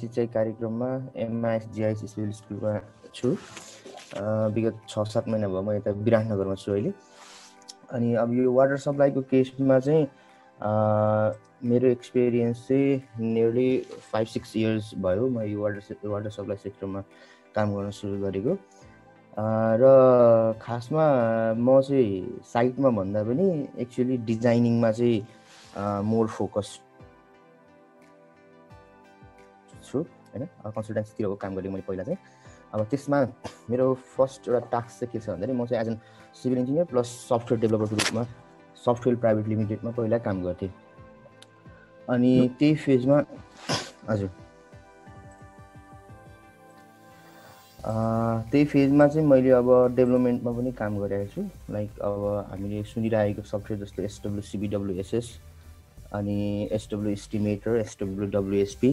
सिँचाइ कार्यक्रममा MIS GIS civil स्कुलमा छु। विगत छ सात महिना भयो म यता विराटनगरमा छु अहिले। अनि अब यो वाटर सप्लाईको केसमा चाहिँ मेरो एक्सपिरियन्स चाहिँ नियरली फाइभ सिक्स इयर्स भयो म यो वाटर वाटर सप्लाई सेक्टरमा काम गर्न सुरु गरेको। र खासमा म चाहिँ साइटमा भन्दा पनि एक्चुली डिजाइनिङमा चाहिँ मोर फोकस होइन? कन्सल्टेन्सीतिरको काम गरेँ मैले पहिला चाहिँ। अब त्यसमा मेरो फर्स्ट एउटा टास्क चाहिँ के छ भन्दाखेरि म चाहिँ as an civil engineer plus software डेभलपरको रूपमा सफ्टवेयर प्राइभेट लिमिटेडमा पहिला काम गर्थेँ। अनि त्यही फेजमा हजुर। त्यही फेजमा चाहिँ मैले अब डेभलपमेन्टमा पनि काम गरिरहेको छु। लाइक अब हामीले सुनिरहेको सफ्टवेयर जस्तो एसडब्लु सिबिडब्लुएसएस अनि एसडब्लु इस्टिमेटर एसडब्लु डब्लुएसपी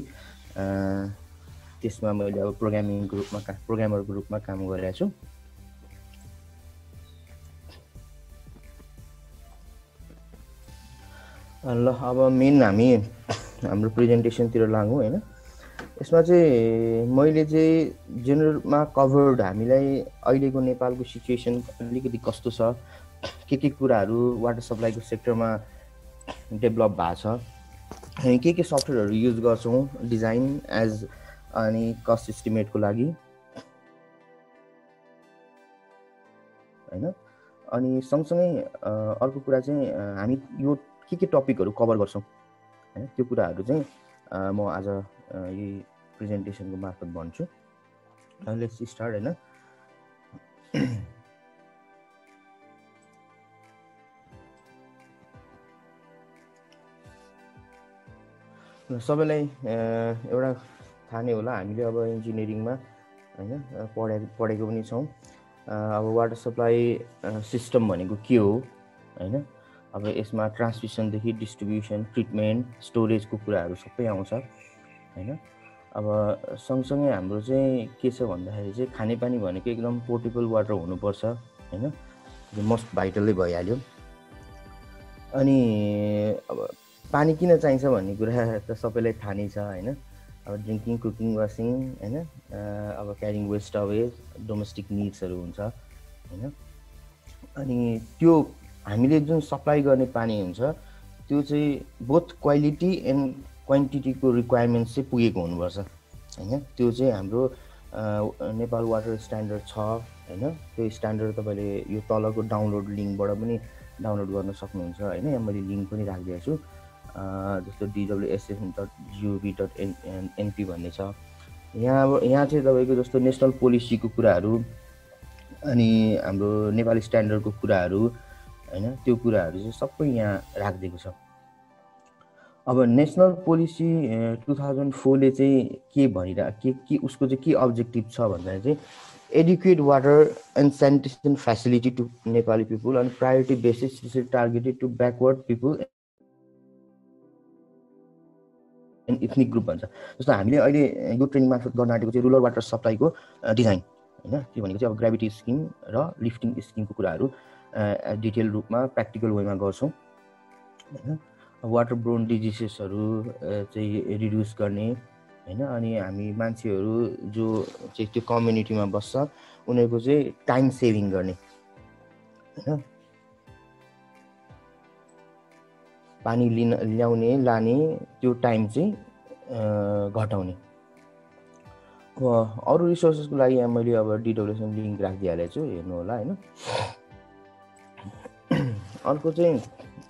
त्यसमा मैले अब प्रोग्रामिङको रूपमा का प्रोग्रामरको रूपमा काम गरिरहेको छु। ल अब मेन हामी हाम्रो प्रेजेन्टेसनतिर लागौँ होइन? यसमा चाहिँ मैले चाहिँ जेनरलमा कभर्ड हामीलाई अहिलेको नेपालको सिचुएसन अलिकति कस्तो छ? के के कुराहरू वाटर सप्लाईको सेक्टरमा डेभलप भएको छ? हामी के के सफ्टवेयरहरू युज गर्छौँ? डिजाइन एज अनि कस्ट इस्टिमेटको लागि। होइन? अनि सँगसँगै अर्को कुरा चाहिँ हामी यो के के टपिकहरू कभर गर्छौँ? होइन? त्यो कुराहरू चाहिँ म आज यही प्रेजेन्टेसनको मार्फत भन्छु। लेट्स स्टार्ट होइन? सबैलाई एउटा थाहा नै होला हामीले अब इन्जिनियरिङमा होइन पढे पढेको पनि छौँ। अब वाटर सप्लाई सिस्टम भनेको के हो होइन? अब यसमा ट्रान्समिसनदेखि डिस्ट्रिब्युसन ट्रिटमेन्ट स्टोरेजको कुराहरू सबै आउँछ होइन? अब सँगसँगै हाम्रो चाहिँ के छ भन्दाखेरि चाहिँ खानेपानी भनेको एकदम पोर्टेबल वाटर हुनुपर्छ होइन? मोस्ट भाइटलै भइहाल्यो। अनि अब पानी किन चाहिन्छ भन्ने कुरा त सबैलाई थाहा नै छ होइन? अब ड्रिङ्किङ कुकिङ वासिङ होइन? अब क्यारिङ वेस्ट अवेज डोमेस्टिक निड्सहरू हुन्छ होइन? अनि त्यो हामीले जुन सप्लाई गर्ने पानी हुन्छ त्यो चाहिँ बोथ क्वालिटी एन्ड क्वान्टिटीको रिक्वायरमेन्ट चाहिँ पुगेको हुनुपर्छ होइन? त्यो चाहिँ हाम्रो नेपाल वाटर स्ट्यान्डर्ड छ होइन? त्यो स्ट्यान्डर्ड तपाईँले यो तलको डाउनलोड लिङ्कबाट पनि डाउनलोड गर्न सक्नुहुन्छ होइन? यहाँ मैले लिङ्क पनि राखिदिएको छु जस्तो DWSF dot gov dot N NP भन्ने छ। यहाँ अब यहाँ चाहिँ तपाईँको जस्तो नेसनल पोलिसीको कुराहरू अनि हाम्रो नेपाली स्ट्यान्डर्डको कुराहरू होइन त्यो कुराहरू चाहिँ सबै यहाँ राखिदिएको छ। अब नेसनल पोलिसी टु थाउजन्ड फोरले चाहिँ के भनिरह के के उसको चाहिँ के अब्जेक्टिभ छ भन्दाखेरि चाहिँ educate water and sanitation facility to Nepali people अनि priority basis targeted to backward people and ethnic group भन्छ। जस्तो हामीले अहिले यो ट्रेनिङ मार्फत गर्न आँटेको चाहिँ रुरल वाटर सप्लाईको डिजाइन होइन? के भनेको चाहिँ अब ग्राभिटी स्किम र लिफ्टिङ स्किमको कुराहरू डिटेल रूपमा प्र्याक्टिकल वेमा गर्छौँ होइन? वाटर ब्रोन डिजिसेसहरू चाहिँ रिड्युस गर्ने होइन? अनि हामी मान्छेहरू जो चाहिँ त्यो कम्युनिटीमा बस्छ उनीहरूको चाहिँ टाइम सेभिङ गर्ने होइन? पानी लिन ल्याउने लाने त्यो टाइम चाहिँ घटाउने। अब अरू रिसोर्सेसको लागि यहाँ मैले अब डिडब्लुएसएम लिङ्क राखिदिइहालेको छु हेर्नु होला होइन? अर्को चाहिँ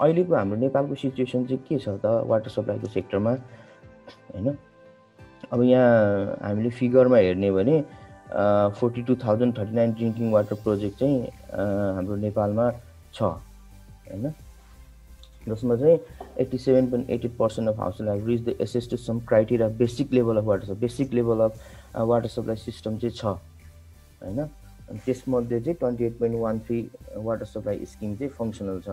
अहिलेको हाम्रो नेपालको सिचुएसन चाहिँ के छ त वाटर सप्लाईको सेक्टरमा होइन? अब यहाँ हामीले फिगरमा हेर्ने भने forty two thousand thirty nine drinking water project चाहिँ हाम्रो नेपालमा छ होइन? जसमा चाहिँ eighty seven point eighty percent of house have reach the access to some criteria basic level of water basic level of water supply system चाहिँ छ होइन? अनि त्यसमध्ये चाहिँ twenty eight point one three water supply scheme चाहिँ functional छ।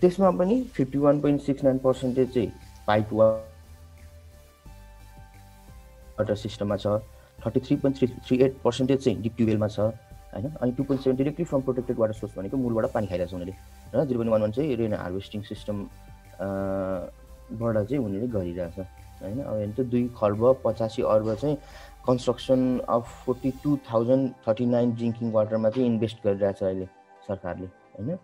त्यसमा पनि fifty one point six nine percentage चाहिँ पाइप वाटर सिस्टममा छ thirty three point three three eight percentage चाहिँ डिप ट्युबवेलमा छ। होइन? अनि two point seven directly from protected water source भनेको मूलबाट पानी खाइरहेको छ उनीहरूले। होइन जिरो पोइन्ट वान वान चाहिँ रेन हार्भेस्टिङ सिस्टम बाट चाहिँ उनीहरूले गरिरहेछ होइन? अब हेर्नु त दुई खर्ब पचासी अर्ब चाहिँ construction of forty two thousand thirty nine drinking वाटरमा चाहिँ इन्भेस्ट गरिरहेको छ अहिले सरकारले होइन?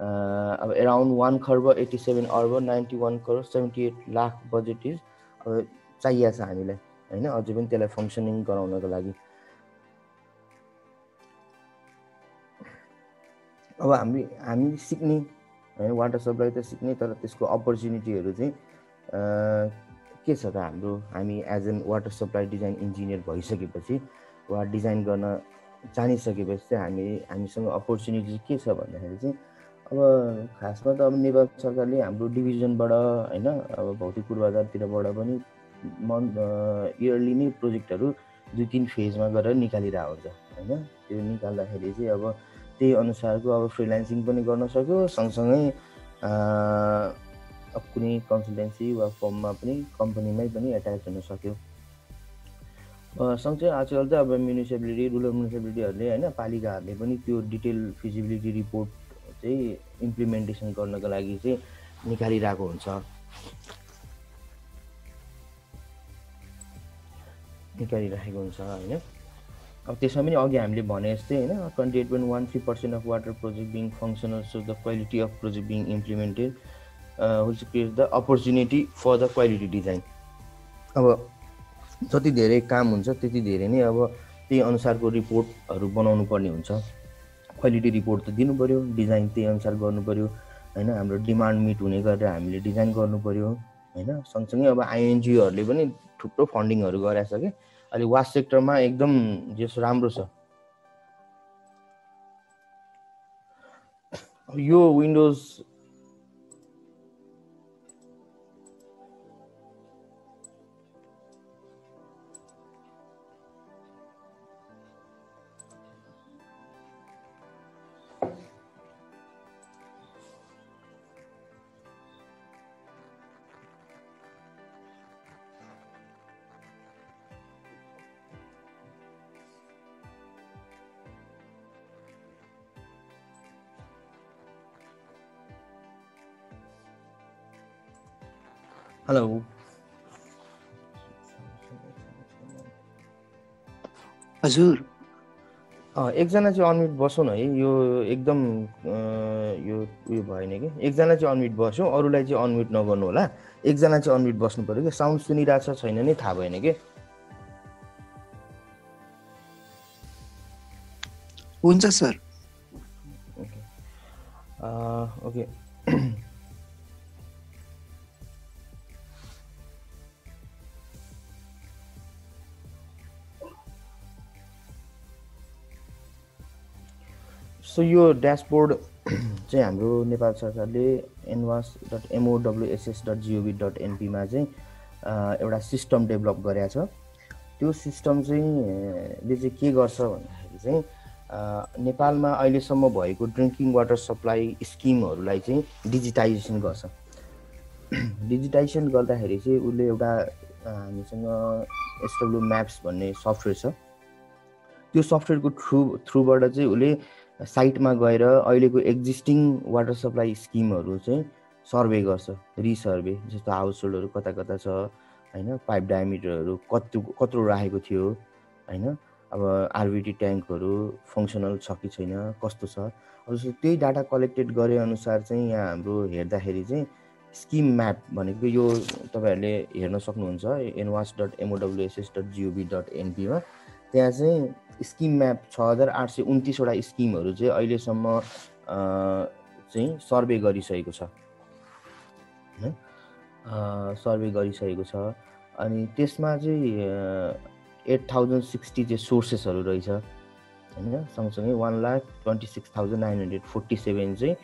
अब एराउन्ड वान खर्ब एट्टी सेभेन अर्ब ninety one crore seventy eight lakh budget is अब चाहिएको छ हामीलाई होइन? अझै पनि त्यसलाई फङ्सनिङ गराउनको लागि। अब हामी हामी सिक्ने होइन वाटर सप्लाई त सिक्ने तर त्यसको अपर्च्युनिटीहरू चाहिँ के छ त हाम्रो हामी as an water supply design engineer भइसकेपछि वा डिजाइन गर्न जानिसकेपछि चाहिँ हामी हामीसँग अपर्च्युनिटी के छ भन्दाखेरि चाहिँ अब खासमा त अब नेपाल सरकारले हाम्रो डिभिजनबाट होइन अब भौतिक पूर्वाधारतिरबाट पनि मन्थ इयरली नै प्रोजेक्टहरू दुई तिन फेजमा गरेर निकालिरहेको हुन्छ होइन। त्यो निकाल्दाखेरि चाहिँ अब त्यही अनुसारको अब फ्रिलान्सिङ पनि गर्न सक्यो। सँगसँगै कुनै कन्सल्टेन्सी वा फर्ममा पनि कम्पनीमै पनि एट्याच हुन सक्यो। सँगसँगै आजकल चाहिँ अब म्युनिसिपालिटी रुरल म्युनिसिपालिटीहरूले होइन पालिकाहरूले पनि त्यो डिटेल फिजिबिलिटी रिपोर्ट चाहिँ इम्प्लिमेन्टेसन गर्नको लागि चाहिँ निकालिरहेको हुन्छ। निकालिराखेको हुन्छ होइन? अब त्यसमा पनि अघि हामीले भने जस्तै होइन twenty eight point one three percent of water project being functional so the quality of project being implemented which create the opportunity for the quality design अब जति धेरै काम हुन्छ त्यति धेरै नै अब त्यही अनुसारको रिपोर्टहरू बनाउनु पर्ने हुन्छ। क्वालिटी रिपोर्ट त दिनु पऱ्यो डिजाइन त्यही अनुसार गर्नु पऱ्यो होइन? हाम्रो डिमान्ड मिट हुने गरेर हामीले डिजाइन गर्नु पऱ्यो होइन? सँगसँगै अब आइएनजिओहरूले पनि थुप्रो फन्डिङहरू गराएको छ कि अहिले वास सेक्टरमा एकदम जस राम्रो छ। यो विन्डोज हेलो हजुर। एकजना चाहिँ अनमिट बसौँ न है। यो एकदम यो उयो भएन कि? एकजना चाहिँ अनमिट बस्यो अरूलाई चाहिँ अनमिट नगर्नु होला। एकजना चाहिँ अनमिट बस्नु पऱ्यो कि साउन्ड सुनिरहेको छैन नै? थाहा भएन कि? हुन्छ सर। ओके। सो यो ड्यासबोर्ड चाहिँ हाम्रो नेपाल सरकारले एनवास dot MOWSS dot gov dot एनपीमा चाहिँ एउटा सिस्टम डेभलप गरेको छ। त्यो सिस्टम चाहिँ ले चाहिँ के गर्छ भन्दाखेरि चाहिँ नेपालमा अहिलेसम्म भएको ड्रिङ्किङ वाटर सप्लाई स्किमहरूलाई चाहिँ डिजिटाइजेसन गर्छ। डिजिटाइजेसन गर्दाखेरि चाहिँ उसले एउटा हामीसँग एसडब्लु म्याप्स भन्ने सफ्टवेयर छ। त्यो सफ्टवेयरको थ्रु थ्रुबाट चाहिँ उसले साइटमा गएर अहिलेको एक्जिस्टिङ वाटर सप्लाई स्किमहरू चाहिँ सर्वे गर्छ रिसर्वे जस्तो हाउस होल्डहरू कता कता छ होइन? पाइप डायमिटरहरू कति कत्रो राखेको थियो होइन? अब आरबिटी ट्याङ्कहरू फङ्सनल छ कि छैन कस्तो छ? अब जस्तो त्यही डाटा कलेक्टेड गरे अनुसार चाहिँ यहाँ हाम्रो हेर्दाखेरि चाहिँ स्किम म्याप भनेको यो तपाईँहरूले हेर्न सक्नुहुन्छ एनवास dot MOWSS dot gov dot एनपीमा त्यहाँ चाहिँ स्किम म्याप छ हजार आठ सय उन्तिसवटा स्किमहरू चाहिँ अहिलेसम्म चाहिँ सर्वे गरिसकेको छ। होइन? सर्वे गरिसकेको छ। अनि त्यसमा चाहिँ एट थाउजन्ड सिक्सटी चाहिँ सोर्सेसहरू रहेछ। होइन सँगसँगै one lakh twenty six thousand nine hundred forty seven चाहिँ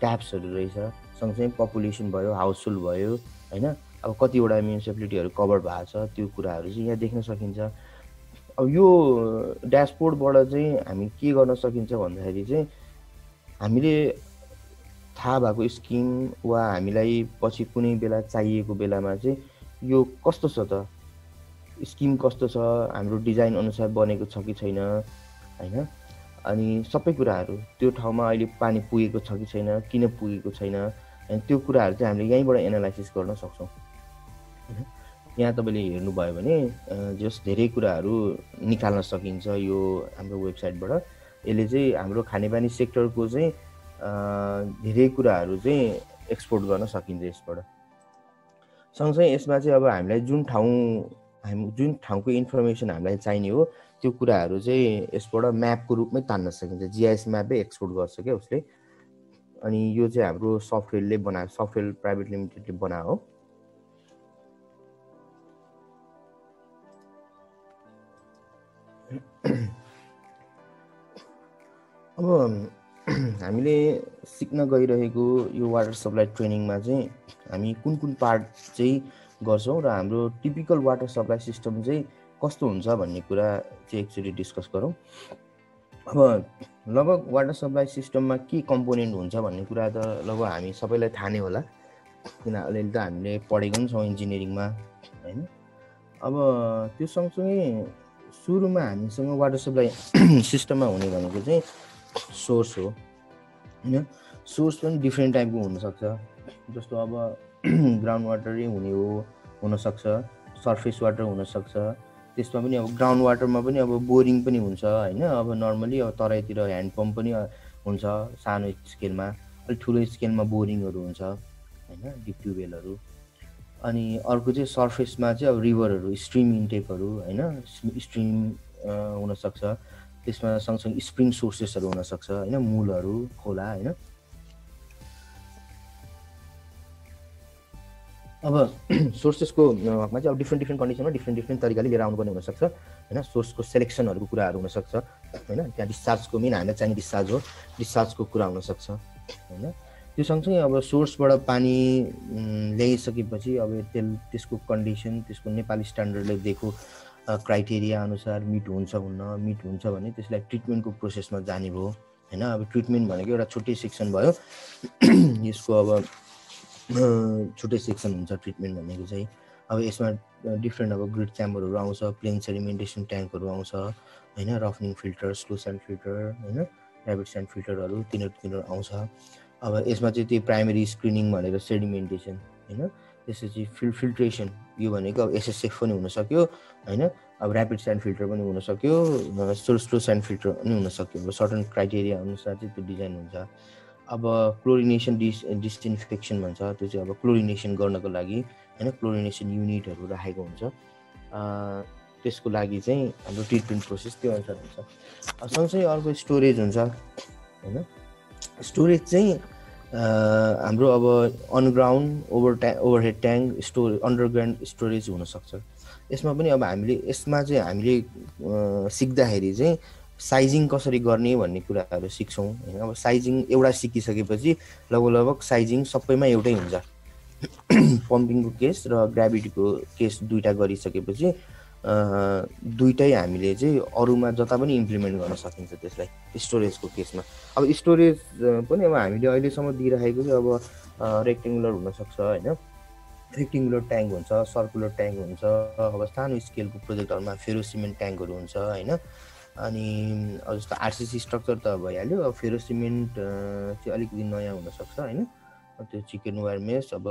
ट्याप्सहरू रहेछ। सँगसँगै पपुलेसन भयो हाउस भयो। होइन? अब कतिवटा म्युनिसिपालिटीहरू कभर भएको छ त्यो कुराहरू चाहिँ यहाँ देख्न सकिन्छ। अब यो ड्यासबोर्डबाट चाहिँ हामी के गर्न सकिन्छ भन्दाखेरि चाहिँ हामीले थाहा भएको स्किम वा हामीलाई पछि कुनै बेला चाहिएको बेलामा चाहिँ यो कस्तो छ त? स्किम कस्तो छ? हाम्रो डिजाइन अनुसार बनेको छ कि छैन? होइन? अनि सबै कुराहरू त्यो ठाउँमा अहिले पानी पुगेको छ कि छैन? किन पुगेको छैन? अनि त्यो कुराहरू चाहिँ हामीले यहीँबाट एनालाइसिस गर्न सक्छौँ। होइन? यहाँ तपाईँले हेर्नुभयो भने जस धेरै कुराहरू निकाल्न सकिन्छ यो हाम्रो वेबसाइटबाट। यसले चाहिँ हाम्रो खानेपानी सेक्टरको चाहिँ धेरै कुराहरू चाहिँ एक्सपोर्ट गर्न सकिन्छ यसबाट। सँगसँगै यसमा चाहिँ अब हामीलाई जुन ठाउँ हाम जुन ठाउँको इन्फर्मेसन हामीलाई चाहिने हो त्यो कुराहरू चाहिँ यसबाट म्यापको रूपमै तान्न सकिन्छ। जिआइएस म्यापै एक्सपोर्ट गर्छ क्या उसले। अनि यो चाहिँ हाम्रो सफ्टवेयरले बनाएको सफ्टवेयर प्राइभेट लिमिटेडले बनाएको हो अब हामीले सिक्न गइरहेको यो वाटर सप्लाई ट्रेनिङमा चाहिँ हामी कुन कुन पार्ट चाहिँ गर्छौँ र हाम्रो टिपिकल वाटर सप्लाई सिस्टम चाहिँ कस्तो हुन्छ भन्ने कुरा चाहिँ एकचोटि डिस्कस गरौँ। अब लगभग वाटर सप्लाई सिस्टममा के कम्पोनेन्ट हुन्छ भन्ने कुरा त लगभग हामी सबैलाई थाहा नै होला किन अलिअलि त हामीले पढेको पनि छौँ इन्जिनियरिङमा होइन? अब त्यो सँगसँगै सुरुमा हामीसँग वाटर सप्लाई सिस्टममा हुने भनेको चाहिँ सोर्स हो होइन? सोर्स पनि डिफ्रेन्ट टाइपको हुनसक्छ। जस्तो अब ग्राउन्ड वाटरै हुने हो हुनसक्छ। सर्फेस वाटर हुनसक्छ। त्यसमा पनि अब ग्राउन्ड वाटरमा पनि अब बोरिङ पनि हुन्छ होइन? अब नर्मली अब तराईतिर ह्यान्ड पम्प पनि हुन्छ सानो स्केलमा अलिक ठुलो स्केलमा बोरिङहरू हुन्छ होइन? डिप ट्युबवेलहरू अनि अर्को चाहिँ सर्फेसमा चाहिँ अब रिभरहरू स्ट्रिम इन्टेकहरू होइन? स्ट्रिम हुनसक्छ। त्यसमा सँगसँगै स्प्रिङ सोर्सेसहरू हुनसक्छ होइन? मूलहरू खोला होइन? अब सोर्सेसको हकमा चाहिँ अब डिफ्रेन्ट डिफ्रेन्ट कन्डिसनमा डिफ्रेन्ट डिफ्रेन्ट तरिकाले लिएर आउनुपर्ने हुनसक्छ होइन? सोर्सको सेलेक्सनहरूको कुराहरू हुनसक्छ होइन? त्यहाँ डिस्चार्जको मेन हामीलाई चाहिने डिस्चार्ज हो डिस्चार्जको कुरा हुनसक्छ होइन? त्यो सँगसँगै अब सोर्सबाट पानी ल्याइसकेपछि अब तेल त्यसको कन्डिसन त्यसको नेपाली स्ट्यान्डर्डले दिएको क्राइटेरिया अनुसार मिट हुन्छ हुन्न मिट हुन्छ भने त्यसलाई ट्रिटमेन्टको प्रोसेसमा जाने भयो होइन? अब ट्रिटमेन्ट भनेको एउटा छुट्टै सेक्सन भयो। यसको अब छुट्टै सेक्सन हुन्छ ट्रिटमेन्ट भनेको चाहिँ। अब यसमा डिफ्रेन्ट अब ग्रिड च्याम्बरहरू आउँछ प्लेन सेडिमेन्टेसन ट्याङ्कहरू आउँछ होइन? रफनिङ फिल्टर स्लो स्यान्ड फिल्टर होइन? ऱ्याबिट स्यान्ड फिल्टरहरू तिनीहरू तिनीहरू आउँछ। अब यसमा चाहिँ त्यो प्राइमेरी स्क्रिनिङ भनेर सेडिमेन्टेसन होइन? त्यसपछि फिल फिल्ट्रेसन यो भनेको अब एसएसएफ पनि हुनसक्यो होइन? अब ऱ्यापिड स्यान्ड फिल्टर पनि हुनसक्यो स्लो स्लो स्यान्ड फिल्टर पनि हुनसक्यो। अब सर्टन क्राइटेरिया अनुसार चाहिँ त्यो डिजाइन हुन्छ। अब क्लोरिनेसन डिस डिसइन्फेक्सन भन्छ त्यो चाहिँ अब क्लोरिनेसन गर्नको लागि होइन? क्लोरिनेसन युनिटहरू राखेको हुन्छ। त्यसको लागि चाहिँ हाम्रो ट्रिटमेन्ट प्रोसेस त्यो अनुसार हुन्छ। सँगसँगै अर्को स्टोरेज हुन्छ होइन? स्टोरेज चाहिँ हाम्रो अब अनग्राउन्ड over ट्या overhead tank store underground storage हुनसक्छ। यसमा पनि अब हामीले यसमा चाहिँ हामीले सिक्दाखेरि चाहिँ साइजिङ कसरी गर्ने भन्ने कुराहरू सिक्छौँ होइन? अब साइजिङ एउटा सिकिसकेपछि लगभग लगभग साइजिङ सबैमा एउटै हुन्छ। पम्पिङको केस र ग्राभिटीको केस दुइटा गरिसकेपछि दुइटै हामीले चाहिँ अरूमा जता पनि इम्प्लिमेन्ट गर्न सकिन्छ त्यसलाई स्टोरेजको केसमा। अब स्टोरेज पनि अब हामीले अहिलेसम्म दिइराखेको चाहिँ अब रेक्टेङ्गुलर हुनसक्छ होइन? रेक्टेङ्गुलर ट्याङ्क हुन्छ सर्कुलर ट्याङ्क हुन्छ अब सानो स्केलको प्रोजेक्टहरूमा फेरो सिमेन्ट ट्याङ्कहरू हुन्छ होइन? अनि जस्तो आरसिसी स्ट्रक्चर त भइहाल्यो अब फेरो सिमेन्ट चाहिँ अलिकति नयाँ हुनसक्छ होइन? त्यो चिकन वायर मेस अब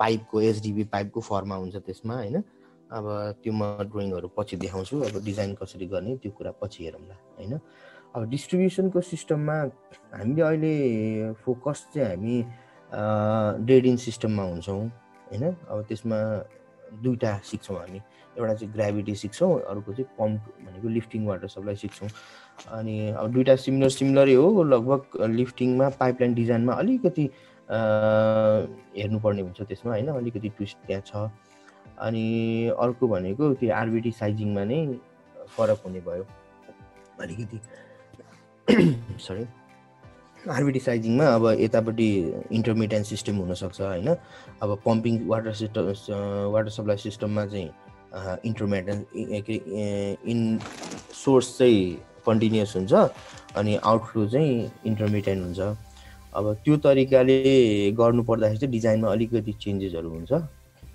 पाइपको एसडिबी पाइपको फर्ममा हुन्छ त्यसमा होइन? अब त्यो म ड्रइङहरू पछि देखाउँछु अब डिजाइन कसरी गर्ने त्यो कुरा पछि हेरौँला होइन? अब डिस्ट्रिब्युसनको सिस्टममा हामीले अहिले फोकस चाहिँ हामी इन सिस्टममा हुन्छौँ होइन? अब त्यसमा दुइटा सिक्छौँ हामी। एउटा चाहिँ ग्राभिटी सिक्छौँ अर्को चाहिँ पम्प भनेको लिफ्टिङ वाटर सप्लाई सिक्छौँ। अनि अब दुइटा सिमिलर सिमिलरै हो लगभग लिफ्टिङमा पाइपलाइन डिजाइनमा अलिकति हेर्नुपर्ने हुन्छ त्यसमा होइन? अलिकति ट्विस्ट त्यहाँ छ। अनि अर्को भनेको त्यो आरबिटी साइजिङमा नै फरक हुने भयो। अलिकति सरी आरबिटी साइजिङमा अब यतापट्टि इन्टरमिडियन्ट सिस्टम हुनसक्छ होइन? अब pumping water system water supply सिस्टममा चाहिँ इन्टरमिडियन्ट इन सोर्स चाहिँ कन्टिन्युस हुन्छ अनि आउटफ्लो चाहिँ इन्टरमिडियन्ट हुन्छ। अब त्यो तरिकाले गर्नु पर्दाखेरि चाहिँ डिजाइनमा अलिकति चेन्जेसहरू हुन्छ।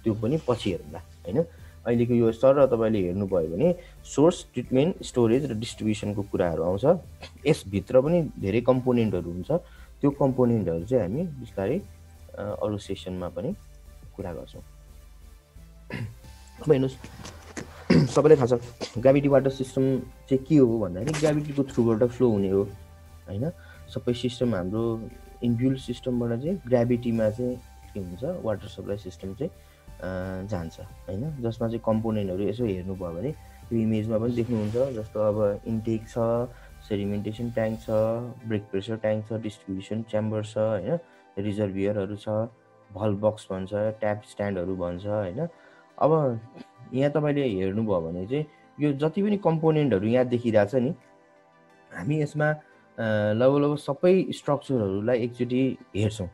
त्यो पनि पछि हेरौँला होइन? अहिलेको यो सर तपाईँले हेर्नुभयो भने सोर्स ट्रिटमेन्ट स्टोरेज र डिस्ट्रिब्युसनको कुराहरू आउँछ। यसभित्र पनि धेरै कम्पोनेन्टहरू हुन्छ। त्यो कम्पोनेन्टहरू चाहिँ हामी बिस्तारै अरू सेसनमा पनि कुरा गर्छौँ। अब हेर्नुहोस्। सबैलाई थाहा छ ग्राभिटी वाटर सिस्टम चाहिँ के हो भन्दाखेरि ग्राभिटीको थ्रुबाट फ्लो हुने हो होइन? सबै सिस्टम हाम्रो इन्ब्युल सिस्टमबाट चाहिँ ग्राभिटीमा चाहिँ के हुन्छ? वाटर सप्लाई सिस्टम चाहिँ जान्छ। होइन? जसमा चाहिँ कम्पोनेन्टहरू यसो हेर्नुभयो भने यो इमेजमा पनि देख्नुहुन्छ। जस्तो अब इन्टेक छ सेडिमेन्टेसन ट्याङ्क छ ब्रेक प्रेसर ट्याङ्क छ डिस्ट्रिब्युसन च्याम्बर छ होइन? रिजर्भियरहरू छ भल बक्स भन्छ ट्याप स्ट्यान्डहरू भन्छ होइन? अब यहाँ तपाईँले हेर्नुभयो भने चाहिँ यो जति पनि कम्पोनेन्टहरू यहाँ देखिरहेछ नि हामी यसमा लगभग लगभग सबै स्ट्रक्चरहरूलाई एकचोटि हेर्छौँ।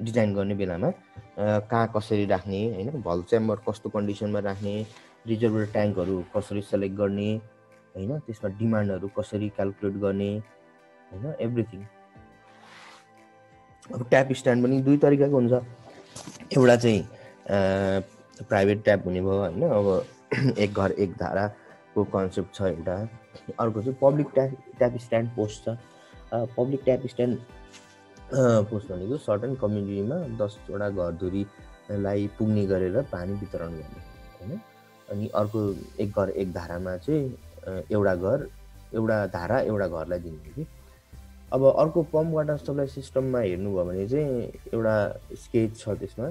डिजाइन गर्ने बेलामा कहाँ कसरी राख्ने होइन भल च्याम्बर कस्तो कन्डिसनमा राख्ने रिजर्भर ट्याङ्कहरू कसरी सेलेक्ट गर्ने होइन त्यसमा डिमान्डहरू कसरी क्यालकुलेट गर्ने होइन एभ्रिथिङ अब ट्याप स्ट्यान्ड पनि दुई तरिकाको हुन्छ। एउटा चाहिँ प्राइभेट ट्याप हुने भयो होइन अब एक घर एक धाराको कन्सेप्ट छ एउटा। अर्को चाहिँ public tap tap stand post छ। पब्लिक ट्याप स्ट्यान्ड पोस्ट भनेको सर्टन कम्युनिटीमा दसवटा घरधुरीलाई पुग्ने गरेर पानी वितरण गर्ने होइन? अनि अर्को एक घर एक धारामा चाहिँ एउटा घर एउटा धारा एउटा घरलाई दिने कि अब अर्को पम्प वाटर सप्लाई सिस्टममा हेर्नुभयो भने चाहिँ एउटा स्केच छ त्यसमा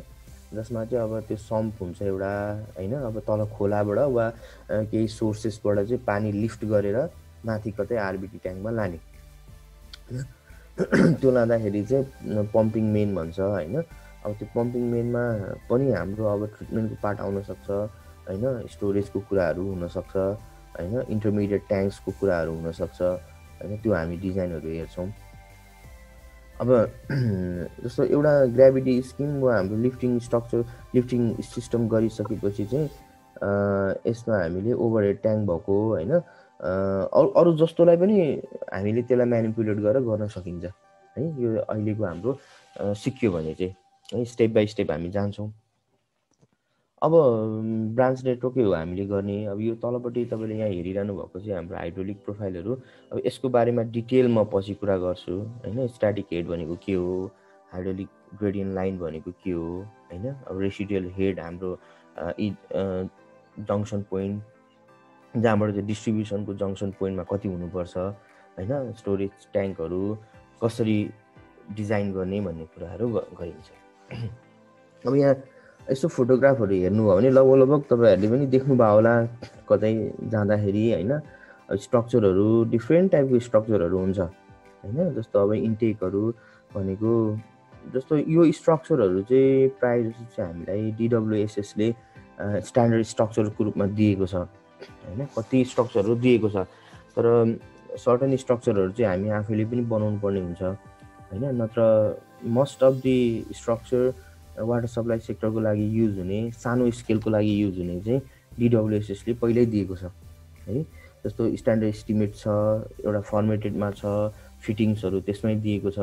जसमा चाहिँ अब त्यो सम्प हुन्छ एउटा होइन? अब तल खोलाबाट वा केही सोर्सेसबाट चाहिँ पानी लिफ्ट गरेर माथि कतै आरबिटी ट्याङ्कमा लाने त्यो लाँदाखेरि चाहिँ पम्पिङ मेन भन्छ होइन? अब त्यो पम्पिङ मेनमा पनि हाम्रो अब ट्रिटमेन्टको पार्ट आउनसक्छ होइन? स्टोरेजको कुराहरू हुनसक्छ होइन? इन्टरमिडिएट ट्याङ्क्सको कुराहरू हुनसक्छ होइन? त्यो हामी डिजाइनहरू हेर्छौँ। अब जस्तो एउटा ग्राभिटी स्किम वा हाम्रो लिफ्टिङ स्ट्रक्चर लिफ्टिङ सिस्टम गरिसकेपछि चाहिँ यसमा हामीले ओभरहेड ट्याङ्क भएको होइन? अरू अरू जस्तोलाई पनि हामीले त्यसलाई म्यानिपुलेट गरेर गर्न सकिन्छ। है यो अहिलेको हाम्रो सिक्यो भने चाहिँ। है स्टेप बाई स्टेप हामी जान्छौँ। अब ब्रान्च नेटवर्कै हो हामीले गर्ने। अब यो तलपट्टि तपाईँले यहाँ हेरिरहनु भएको चाहिँ हाम्रो हाइड्रोलिक प्रोफाइलहरू अब यसको बारेमा डिटेल म पछि कुरा गर्छु। होइन स्ट्याटिक हेड भनेको के हो? हाइड्रोलिक ग्रेडियन लाइन भनेको के हो? होइन अब रेसिडियल हेड हाम्रो जङ्सन पोइन्ट जहाँबाट चाहिँ डिस्ट्रिब्युसनको जङ्सन पोइन्टमा कति हुनुपर्छ होइन? स्टोरेज ट्याङ्कहरू कसरी डिजाइन गर्ने भन्ने कुराहरू गरिन्छ। अब यहाँ यसो फोटोग्राफहरू हेर्नुभयो भने लगभग लगभग तपाईँहरूले पनि देख्नुभयो होला कतै जाँदाखेरि होइन? स्ट्रक्चरहरू डिफ्रेन्ट टाइपको स्ट्रक्चरहरू हुन्छ होइन? जस्तो अब इन्टेकहरू भनेको जस्तो यो स्ट्रक्चरहरू चाहिँ प्रायः जस्तो चाहिँ हामीलाई डिडब्लुएसएसले स्ट्यान्डर्ड स्ट्रक्चरको रूपमा दिएको छ। होइन कति स्ट्रक्चरहरू दिएको छ। तर सर्टन स्ट्रक्चरहरू चाहिँ हामी आफैले पनि बनाउनु पर्ने हुन्छ होइन? नत्र most of the structure water supply सेक्टरको लागि युज हुने सानो स्केलको लागि युज हुने चाहिँ डिडब्लुएसएसले पहिल्यै दिएको छ है जस्तो स्ट्यान्डर्ड इस्टिमेट छ एउटा फर्मेटेडमा छ फिटिङ्सहरू त्यसमै दिएको छ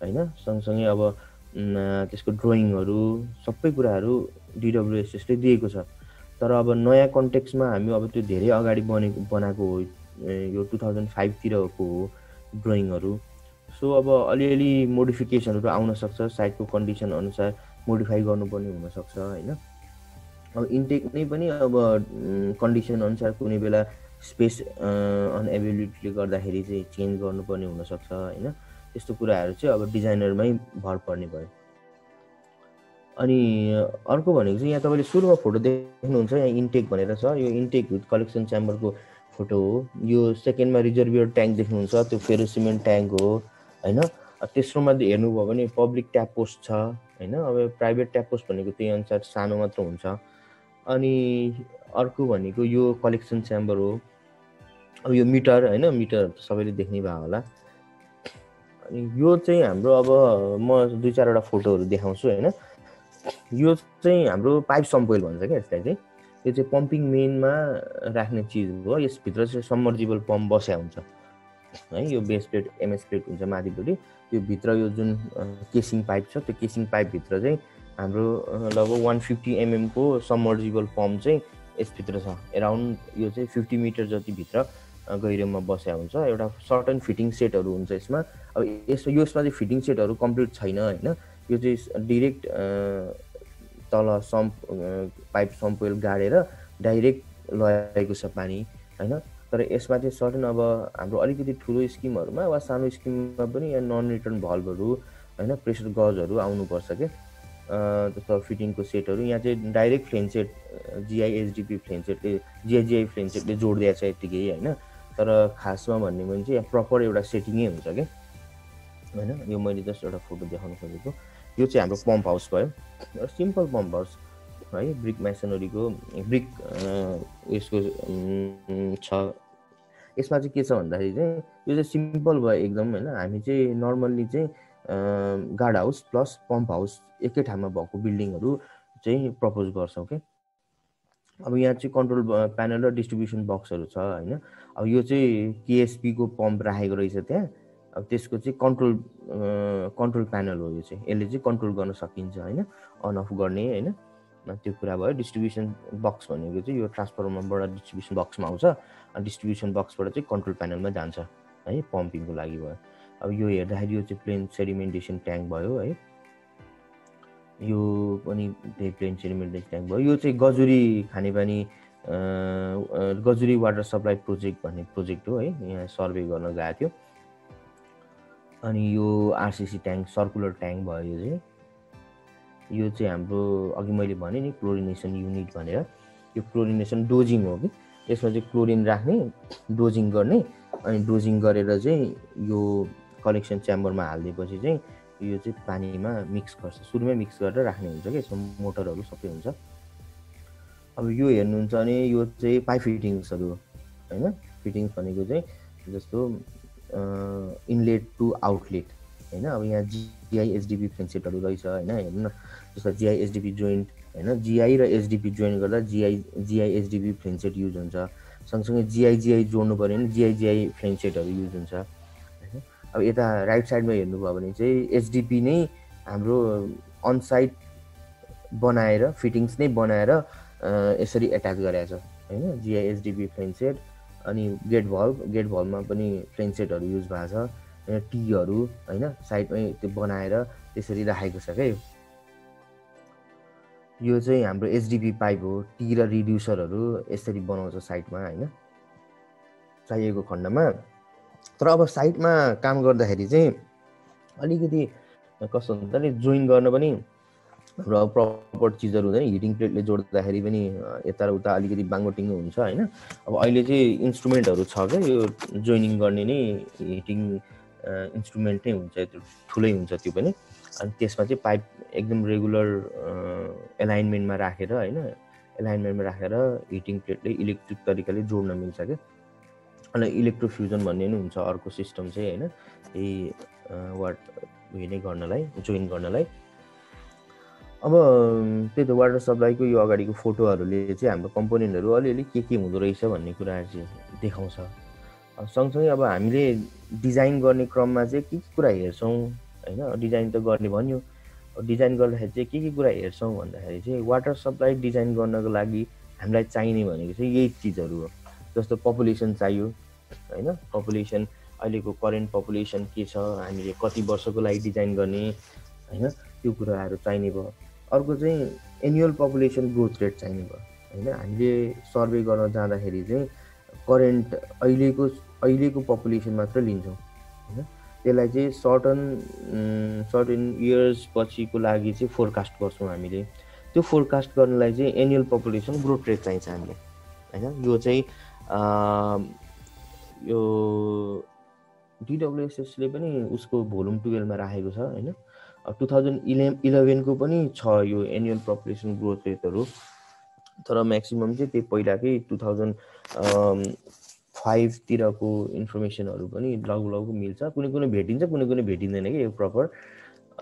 होइन? सँगसँगै अब त्यसको ड्रइङहरू सबै कुराहरू डिडब्लुएसएसले दिएको छ। तर अब नयाँ कन्टेक्समा हामी अब त्यो धेरै अगाडि बनेको बनाएको हो यो टु थाउजन्ड फाइभतिरको हो ड्रइङहरू। सो अब अलिअलि मोडिफिकेसनहरू आउन सक्छ साइटको कन्डिसन अनुसार मोडिफाई गर्नुपर्ने हुनसक्छ होइन? अब इन्टेक नै पनि अब कन्डिसन अनुसार कुनै बेला स्पेस अनएबिलिटीले गर्दाखेरि चाहिँ चेन्ज गर्नुपर्ने हुनसक्छ होइन? त्यस्तो कुराहरू चाहिँ अब डिजाइनरमै भर पर्ने भयो। अनि अर्को भनेको चाहिँ यहाँ तपाईँले सुरुमा फोटो देख्नुहुन्छ यहाँ इन्टेक भनेर छ। यो इन्टेक विथ कलेक्सन च्याम्बरको फोटो हो। यो सेकेन्डमा रिजर्भियर ट्याङ्क देख्नुहुन्छ त्यो फेरोसिमेन्ट ट्याङ्क हो होइन? तेस्रोमा हेर्नुभयो भने पब्लिक ट्याप पोस्ट छ होइन? अब प्राइभेट ट्याप पोस्ट भनेको त्यही अनुसार सानो मात्र हुन्छ। अनि अर्को भनेको यो कलेक्सन च्याम्बर हो। अब यो मिटर होइन? मिटर सबैले देख्ने भयो होला। अनि यो चाहिँ हाम्रो अब म दुई चारवटा फोटोहरू देखाउँछु होइन? यो चाहिँ हाम्रो पाइप सम्पोइल भन्छ क्या यसलाई चाहिँ। यो चाहिँ पम्पिङ मेनमा राख्ने चिज हो। यसभित्र चाहिँ समर्जिबल पम्प बस्या हुन्छ। है यो बेस प्लेट एमएस प्लेट हुन्छ माथिपट्टि। त्यो भित्र यो जुन केसिङ पाइप छ त्यो केसिङ पाइपभित्र चाहिँ हाम्रो लगभग वान फिफ्टी एमएमको समर्जिबल पम्प चाहिँ यसभित्र छ। एराउन्ड यो चाहिँ फिफ्टी मिटर जतिभित्र गहिरोमा बस्या हुन्छ। एउटा सर्टन फिटिङ सेटहरू हुन्छ यसमा। अब यस यसमा चाहिँ फिटिङ सेटहरू कम्प्लिट छैन होइन। यो चाहिँ डिरेक्ट तल सम्प पाइप सम्पोइल गाडेर डाइरेक्ट लगेको छ पानी होइन? तर यसमा चाहिँ सर्टन अब हाम्रो अलिकति ठुलो स्किमहरूमा वा सानो स्किममा पनि यहाँ नन रिटर्न भल्भहरू होइन प्रेसर गजहरू आउनुपर्छ क्या जस्तो फिटिङको सेटहरू यहाँ चाहिँ डाइरेक्ट फ्लेन सेट जिआइएसडिपी फ्लेन सेटले जिआइजिआई फ्लेन सेटले जोडिदिएको छ यत्तिकै होइन? तर खासमा भन्ने भने चाहिँ यहाँ प्रपर एउटा सेटिङै हुन्छ क्या होइन? यो मैले जस्ट एउटा फोटो देखाउनु खोजेको। यो चाहिँ हाम्रो पम्प हाउस भयो। सिम्पल पम्प हाउस है ब्रिक मेसनरीको ब्रिक उयसको छ। यसमा चाहिँ के छ भन्दाखेरि चाहिँ यो चाहिँ सिम्पल भयो एकदम होइन। हामी चाहिँ नर्मल्ली चाहिँ guard house plus pump house एकै ठाउँमा भएको बिल्डिङहरू चाहिँ प्रपोज गर्छौँ क्या अब यहाँ चाहिँ कन्ट्रोल प्यानल र डिस्ट्रिब्युसन बक्सहरू छ होइन। अब यो चाहिँ केएसपीको पम्प राखेको रहेछ त्यहाँ। अब त्यसको चाहिँ कन्ट्रोल कन्ट्रोल प्यानल हो यो चाहिँ। यसले चाहिँ कन्ट्रोल गर्न सकिन्छ होइन? अन अफ गर्ने होइन? त्यो कुरा भयो। डिस्ट्रिब्युसन बक्स भनेको चाहिँ यो ट्रान्सफर्मरबाट डिस्ट्रिब्युसन बक्समा आउँछ। अनि डिस्ट्रिब्युसन बक्सबाट चाहिँ कन्ट्रोल प्यानलमा जान्छ है? पम्पिङको लागि भयो। अब यो हेर्दाखेरि यो चाहिँ प्लेन सेडिमेन्टेसन ट्याङ्क भयो है? यो पनि त्यही प्लेन सेडिमेन्टेसन ट्याङ्क भयो। यो चाहिँ गजुरी खानेपानी गजुरी वाटर सप्लाई प्रोजेक्ट भन्ने प्रोजेक्ट हो है? यहाँ सर्वे गर्न गएको थियो। अनि यो आरसिसी ट्याङ्क सर्कुलर ट्याङ्क भयो यो चाहिँ। यो चाहिँ हाम्रो अघि मैले भनेँ नि क्लोरिनेसन युनिट भनेर। यो क्लोरिनेसन डोजिङ हो कि? यसमा चाहिँ क्लोरिन राख्ने डोजिङ गर्ने अनि डोजिङ गरेर चाहिँ यो कलेक्सन च्याम्बरमा हालिदिएपछि चाहिँ यो चाहिँ पानीमा मिक्स गर्छ। सुरुमै मिक्स गरेर राख्ने हुन्छ कि? यसमा मोटरहरू सबै हुन्छ। अब यो हेर्नुहुन्छ भने यो चाहिँ पाइप फिटिङ्सहरू होइन? फिटिङ्स भनेको चाहिँ जस्तो इनलेट टु आउटलेट होइन? अब यहाँ जिआई एसडिपी फ्रेन्डसेटहरू रहेछ होइन? हेर्नु न जस्तो जिआई एसडिपी जोइन्ट होइन? जिआई र एसडिपी जोइन्ट गर्दा जिआई जिआई एसडिपी फ्रेन्डसेट युज हुन्छ। सँगसँगै जिआई जिआई जोड्नु पऱ्यो भने जिआई जिआई फ्रेन्डसेटहरू युज हुन्छ होइन? अब यता राइट साइडमा हेर्नुभयो भने चाहिँ एसडिपी नै हाम्रो अनसाइड बनाएर फिटिङ्स नै बनाएर यसरी एट्याच गरेको छ होइन? जिआई एसडिपी फ्रेन्डसेट अनि गेट भल गेट भलमा पनि फ्रेन्च सेटहरू युज भएको छ। टीहरू होइन साइडमै त्यो बनाएर त्यसरी राखेको छ क्या यो चाहिँ हाम्रो एचडिपी पाइप हो टी र रिड्युसरहरू यसरी बनाउँछ साइडमा होइन? चाहिएको खण्डमा। तर अब साइडमा काम गर्दाखेरि चाहिँ अलिकति कस्तो हुन्छ भने जोइन गर्न पनि र प्रपर चिजहरू हुँदैन। हिटिङ प्लेटले जोड्दाखेरि पनि यता र उता अलिकति बाङ्गोटिङ्गो हुन्छ होइन। अब अहिले चाहिँ इन्स्ट्रुमेन्टहरू छ क्या यो जोइनिङ गर्ने नै हिटिङ इन्स्ट्रुमेन्ट नै हुन्छ त्यो ठुलै हुन्छ त्यो पनि। अनि त्यसमा चाहिँ पाइप एकदम रेगुलर एलाइनमेन्टमा राखेर होइन एलाइनमेन्टमा राखेर हिटिङ प्लेटले इलेक्ट्रिक तरिकाले जोड्न मिल्छ क्या। अनि इलेक्ट्रोफ्युजन भन्ने पनि हुन्छ अर्को सिस्टम चाहिँ होइन यही वाट उयो नै गर्नलाई जोइन गर्नलाई। अब त्यही त वाटर सप्लाईको यो अगाडिको फोटोहरूले चाहिँ हाम्रो कम्पोनेन्टहरू अलिअलि के के हुँदो रहेछ भन्ने कुराहरू चाहिँ देखाउँछ। सँगसँगै अब हामीले डिजाइन गर्ने क्रममा चाहिँ के के कुरा हेर्छौँ होइन? डिजाइन त गर्ने भन्यो। डिजाइन गर्दाखेरि चाहिँ के के कुरा हेर्छौँ भन्दाखेरि चाहिँ वाटर सप्लाई डिजाइन गर्नको लागि हामीलाई चाहिने भनेको चाहिँ यही चिजहरू हो। जस्तो पपुलेसन चाहियो होइन? पपुलेसन अहिलेको करेन्ट पपुलेसन के छ? हामीले कति वर्षको लागि डिजाइन गर्ने होइन? त्यो कुराहरू चाहिने भयो। अर्को चाहिँ एनुअल पपुलेसन ग्रोथ रेट चाहिने भयो होइन? हामीले सर्वे गर्न जाँदाखेरि चाहिँ करेन्ट अहिलेको अहिलेको पपुलेसन मात्र लिन्छौँ होइन? त्यसलाई चाहिँ सर्टन सर्टन इयर्स पछिको लागि चाहिँ फोरकास्ट गर्छौँ हामीले। त्यो फोरकास्ट गर्नलाई चाहिँ एनुअल पपुलेसन ग्रोथ रेट चाहिन्छ हामीले होइन? यो चाहिँ यो डिडब्लुएसएसले पनि उसको भोल्युम टुवेल्भमा राखेको छ होइन? टु थाउजन्ड इले इलेभेनको पनि छ यो एनुअल पपुलेसन ग्रोथ रेटहरू तर म्याक्सिमम् चाहिँ त्यही पहिलाकै टु थाउजन्ड फाइभतिरको इन्फर्मेसनहरू पनि लघु लघु मिल्छ। कुनै कुनै भेटिन्छ कुनै कुनै भेटिँदैन कि यो प्रपर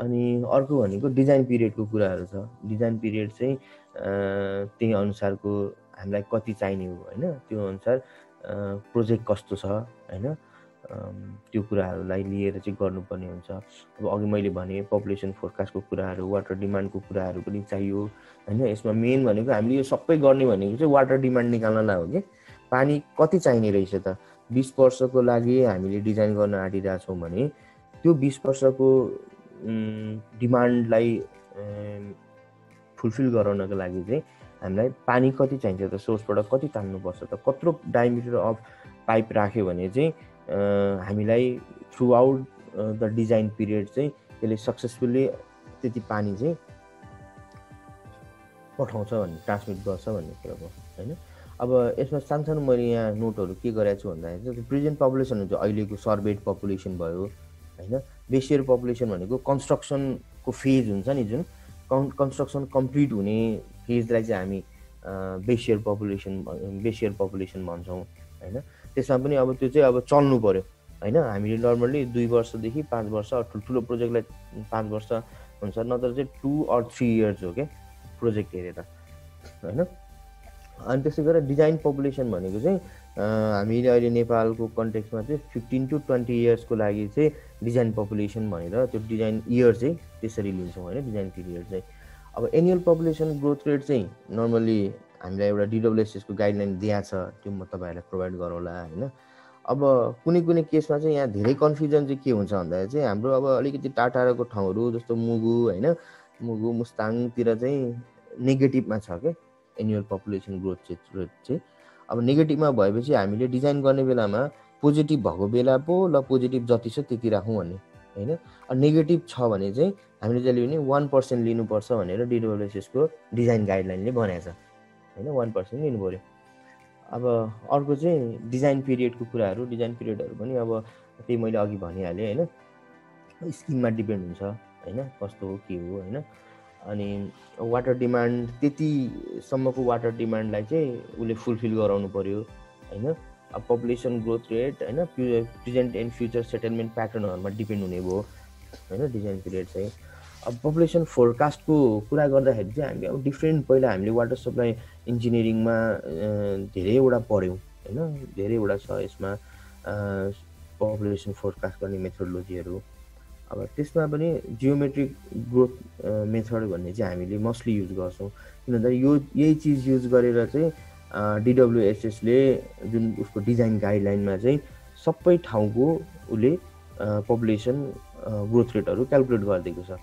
अनि अर्को भनेको डिजाइन पिरियडको कुराहरू छ। डिजाइन पिरियड चाहिँ त्यही अनुसारको हामीलाई कति चाहिने हो होइन? त्यो अनुसार प्रोजेक्ट कस्तो छ होइन? त्यो कुराहरूलाई लिएर चाहिँ गर्नुपर्ने हुन्छ। अब अघि मैले भने पपुलेसन फोरकास्टको कुराहरू वाटर डिमान्डको कुराहरू पनि चाहियो। होइन यसमा मेन भनेको हामीले यो सबै गर्ने भनेको चाहिँ वाटर डिमान्ड निकाल्नलाई हो कि? पानी कति चाहिने रहेछ त? बिस वर्षको लागि हामीले डिजाइन गर्न आँटिरहेछौँ भने त्यो बिस वर्षको डिमान्डलाई फुलफिल गराउनको लागि चाहिँ हामीलाई पानी कति चाहिन्छ त? सोर्सबाट कति तान्नुपर्छ त? कत्रो डायमिटर अफ पाइप राख्यो भने चाहिँ हामीलाई throughout the design period चाहिँ त्यसले सक्सेसफुल्ली त्यति पानी चाहिँ पठाउँछ भन्ने ट्रान्समिट गर्छ भन्ने कुरा भयो होइन? अब यसमा सानसानो मैले यहाँ नोटहरू के गरेको छु भन्दाखेरि चाहिँ प्रेजेन्ट पपुलेसन हुन्छ अहिलेको सर्भेड पपुलेसन भयो होइन? बेसियर पपुलेसन भनेको कन्स्ट्रक्सनको फेज हुन्छ नि जुन। कन् कन्स्ट्रक्सन कम्प्लिट हुने फेजलाई चाहिँ हामी बेसियर पपुलेसन बेसियर पपुलेसन भन्छौँ होइन? त्यसमा पनि अब त्यो चाहिँ अब चल्नु पऱ्यो होइन? हामीले नर्मल्ली दुई वर्षदेखि पाँच वर्ष ठुल्ठुलो प्रोजेक्टलाई पाँच वर्ष हुन्छ नत्र चाहिँ टु अर थ्री इयर्स हो क्या प्रोजेक्ट हेरेर। होइन? अनि त्यसै गरेर डिजाइन पपुलेसन भनेको चाहिँ हामीले अहिले नेपालको कन्टेक्समा चाहिँ फिफ्टिन टु ट्वेन्टी इयर्सको लागि चाहिँ डिजाइन पपुलेसन भनेर त्यो डिजाइन इयर चाहिँ त्यसरी लिन्छौँ होइन? डिजाइन पिरियड चाहिँ। अब एनुअल पपुलेसन ग्रोथ रेट चाहिँ नर्मल्ली हामीलाई एउटा डिडब्लुएसएसको गाइडलाइन दिएको छ त्यो म तपाईँहरूलाई प्रोभाइड गरौँला होइन? अब कुनै कुनै केसमा चाहिँ यहाँ धेरै कन्फ्युजन चाहिँ के हुन्छ भन्दाखेरि चाहिँ हाम्रो अब अलिकति टाढाको ठाउँहरू जस्तो मुगु होइन? मुगु मुस्ताङतिर चाहिँ नेगेटिभमा छ क्या एनुअल पपुलेसन ग्रोथ चाहिँ चाहिँ। अब नेगेटिभमा भएपछि हामीले डिजाइन गर्ने बेलामा पोजिटिभ भएको बेला पो ल पोजिटिभ जति छ त्यति राखौँ भन्ने होइन? नेगेटिभ छ भने चाहिँ हामीले जहिले पनि वान पर्सेन्ट लिनुपर्छ भनेर डिडब्लुएसएसको डिजाइन गाइडलाइनले भनेको छ। होइन वान पर्सेन्ट लिनु पऱ्यो अब अर्को चाहिँ डिजाइन पिरियडको कुराहरू डिजाइन पिरियडहरू पनि अब त्यही मैले अघि भनिहालेँ होइन। स्किममा डिपेन्ड हुन्छ होइन कस्तो हो के हो होइन। अनि वाटर डिमान्ड त्यतिसम्मको वाटर डिमान्डलाई चाहिँ उसले फुलफिल गराउनु पऱ्यो होइन। अब पपुलेसन ग्रोथ रेट होइन प्रेजेन्ट एन्ड फ्युचर सेटलमेन्ट प्याटर्नहरूमा डिपेन्ड हुने भयो होइन डिजाइन पिरियड चाहिँ। अब पपुलेसन फोरकास्टको कुरा गर्दाखेरि चाहिँ हामी अब डिफ्रेन्ट पहिला हामीले वाटर सप्लाई इन्जिनियरिङमा धेरैवटा पढ्यौँ होइन? धेरैवटा छ यसमा पपुलेसन फोरकास्ट गर्ने मेथोडोलोजीहरू अब त्यसमा पनि जियोमेट्रिक ग्रोथ मेथड भन्ने चाहिँ हामीले मस्टली युज गर्छौँ। किन भन्दा यो यही चिज युज गरेर चाहिँ डिडब्लुएसएसले जुन उसको डिजाइन गाइडलाइनमा चाहिँ सबै ठाउँको उसले पपुलेसन ग्रोथ रेटहरू क्यालकुलेट गरिदिएको छ।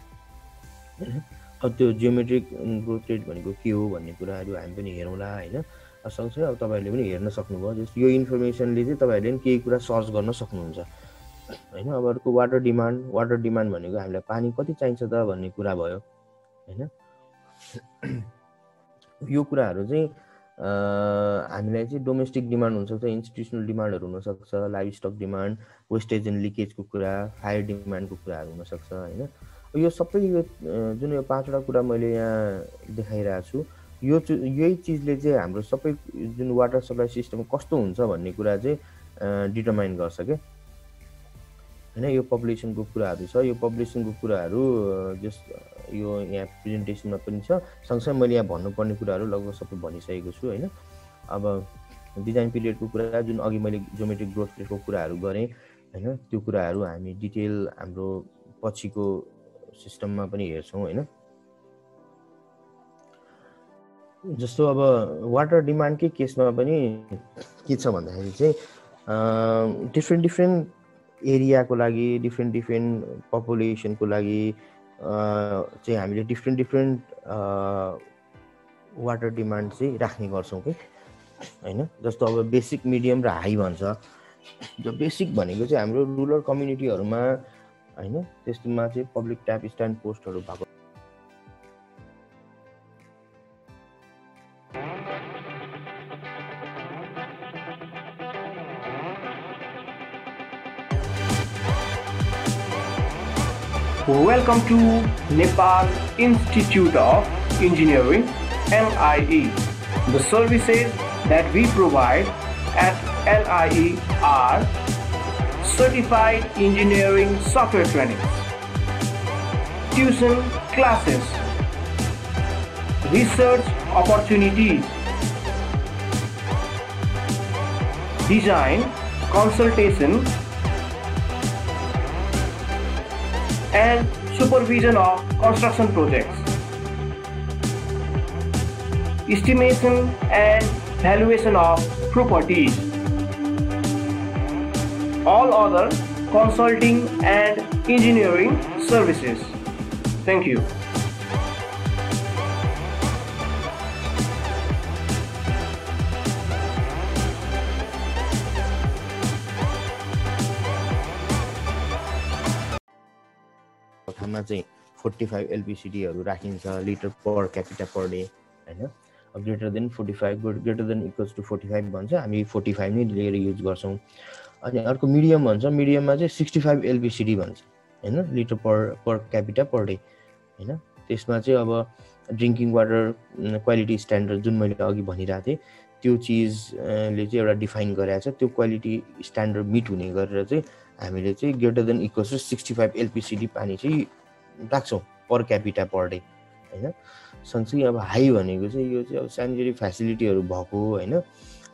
अब त्यो जियोमेट्रिक ग्रोथ रेट भनेको के हो भन्ने कुराहरू हामी पनि हेरौँला होइन? सँगसँगै अब तपाईँहरूले पनि हेर्न सक्नुभयो जस्तो यो इन्फर्मेसनले चाहिँ तपाईँहरूले पनि केही कुरा सर्च गर्न सक्नुहुन्छ। होइन? अब अर्को वाटर डिमान्ड वाटर डिमान्ड भनेको हामीलाई पानी कति चाहिन्छ त भन्ने कुरा भयो होइन? यो कुराहरू चाहिँ हामीलाई चाहिँ डोमेस्टिक डिमान्ड हुनसक्छ इन्स्टिट्युसनल डिमान्डहरू हुनसक्छ livestock demand wastage and लिकेजको कुरा फायर डिमान्डको कुराहरू हुनसक्छ होइन? यो सबै यो जुन यो पाँचवटा कुरा मैले यहाँ देखाइरहेको छु यो यही चिजले चाहिँ हाम्रो सबै जुन वाटर सप्लाई सिस्टम कस्तो हुन्छ भन्ने कुरा चाहिँ डिटर्माइन गर्छ क्या होइन यो पपुलेसनको कुराहरू छ। यो पपुलेसनको कुराहरू जस यो यहाँ प्रेजेन्टेसनमा पनि छ। सँगसँगै मैले यहाँ भन्नुपर्ने कुराहरू लगभग सबै भनिसकेको छु होइन? अब डिजाइन पिरियडको कुरा जुन अघि मैले जोमेट्रिक ग्रोथ रेटको कुराहरू गरेँ होइन? त्यो कुराहरू हामी डिटेल हाम्रो पछिको सिस्टममा पनि हेर्छौँ होइन। जस्तो अब वाटर डिमान्डकै केसमा पनि के छ भन्दाखेरि चाहिँ डिफ्रेन्ट डिफ्रेन्ट एरियाको लागि डिफ्रेन्ट डिफ्रेन्ट पपुलेसनको लागि चाहिँ हामीले डिफ्रेन्ट डिफ्रेन्ट वाटर डिमान्ड चाहिँ राख्ने गर्छौँ कि होइन? जस्तो अब बेसिक मिडियम र हाई भन्छ। जो बेसिक भनेको चाहिँ हाम्रो रुरल कम्युनिटीहरूमा होइन त्यस्तोमा चाहिँ पब्लिक ट्याप स्ट्यान्ड पोस्टहरू भएको Welcome to Nepal Institute of Engineering NIE. The services that we provide at NIE are certified engineering software training, tuition classes, research opportunities, design consultation and supervision of construction projects. Estimation and valuation of properties. all other consulting and engineering services. Thank you. ठाउँमा चाहिँ forty five एलपिसिडीहरू राखिन्छ litre per capita per day होइन अब greater than forty five greater than equals to forty five भन्छ हामी forty five नै लिएर युज गर्छौँ अनि अर्को मिडियम भन्छ मिडियममा चाहिँ सिक्सटी फाइभ एलपिसिडी भन्छ होइन? Litre per per capita per day होइन? त्यसमा चाहिँ अब ड्रिङ्किङ वाटर क्वालिटी स्ट्यान्डर्ड जुन मैले अघि भनिरहेको थिएँ त्यो चिजले चाहिँ एउटा डिफाइन गरेको छ। त्यो क्वालिटी स्ट्यान्डर्ड मिट हुने गरेर चाहिँ हामीले चाहिँ greater than equals to sixty five LPCD पानी चाहिँ राख्छौँ पर क्यापिटा पर डे होइन? सँगसँगै अब हाई भनेको चाहिँ यो चाहिँ अब सेनिटरी फेसिलिटीहरू भएको होइन?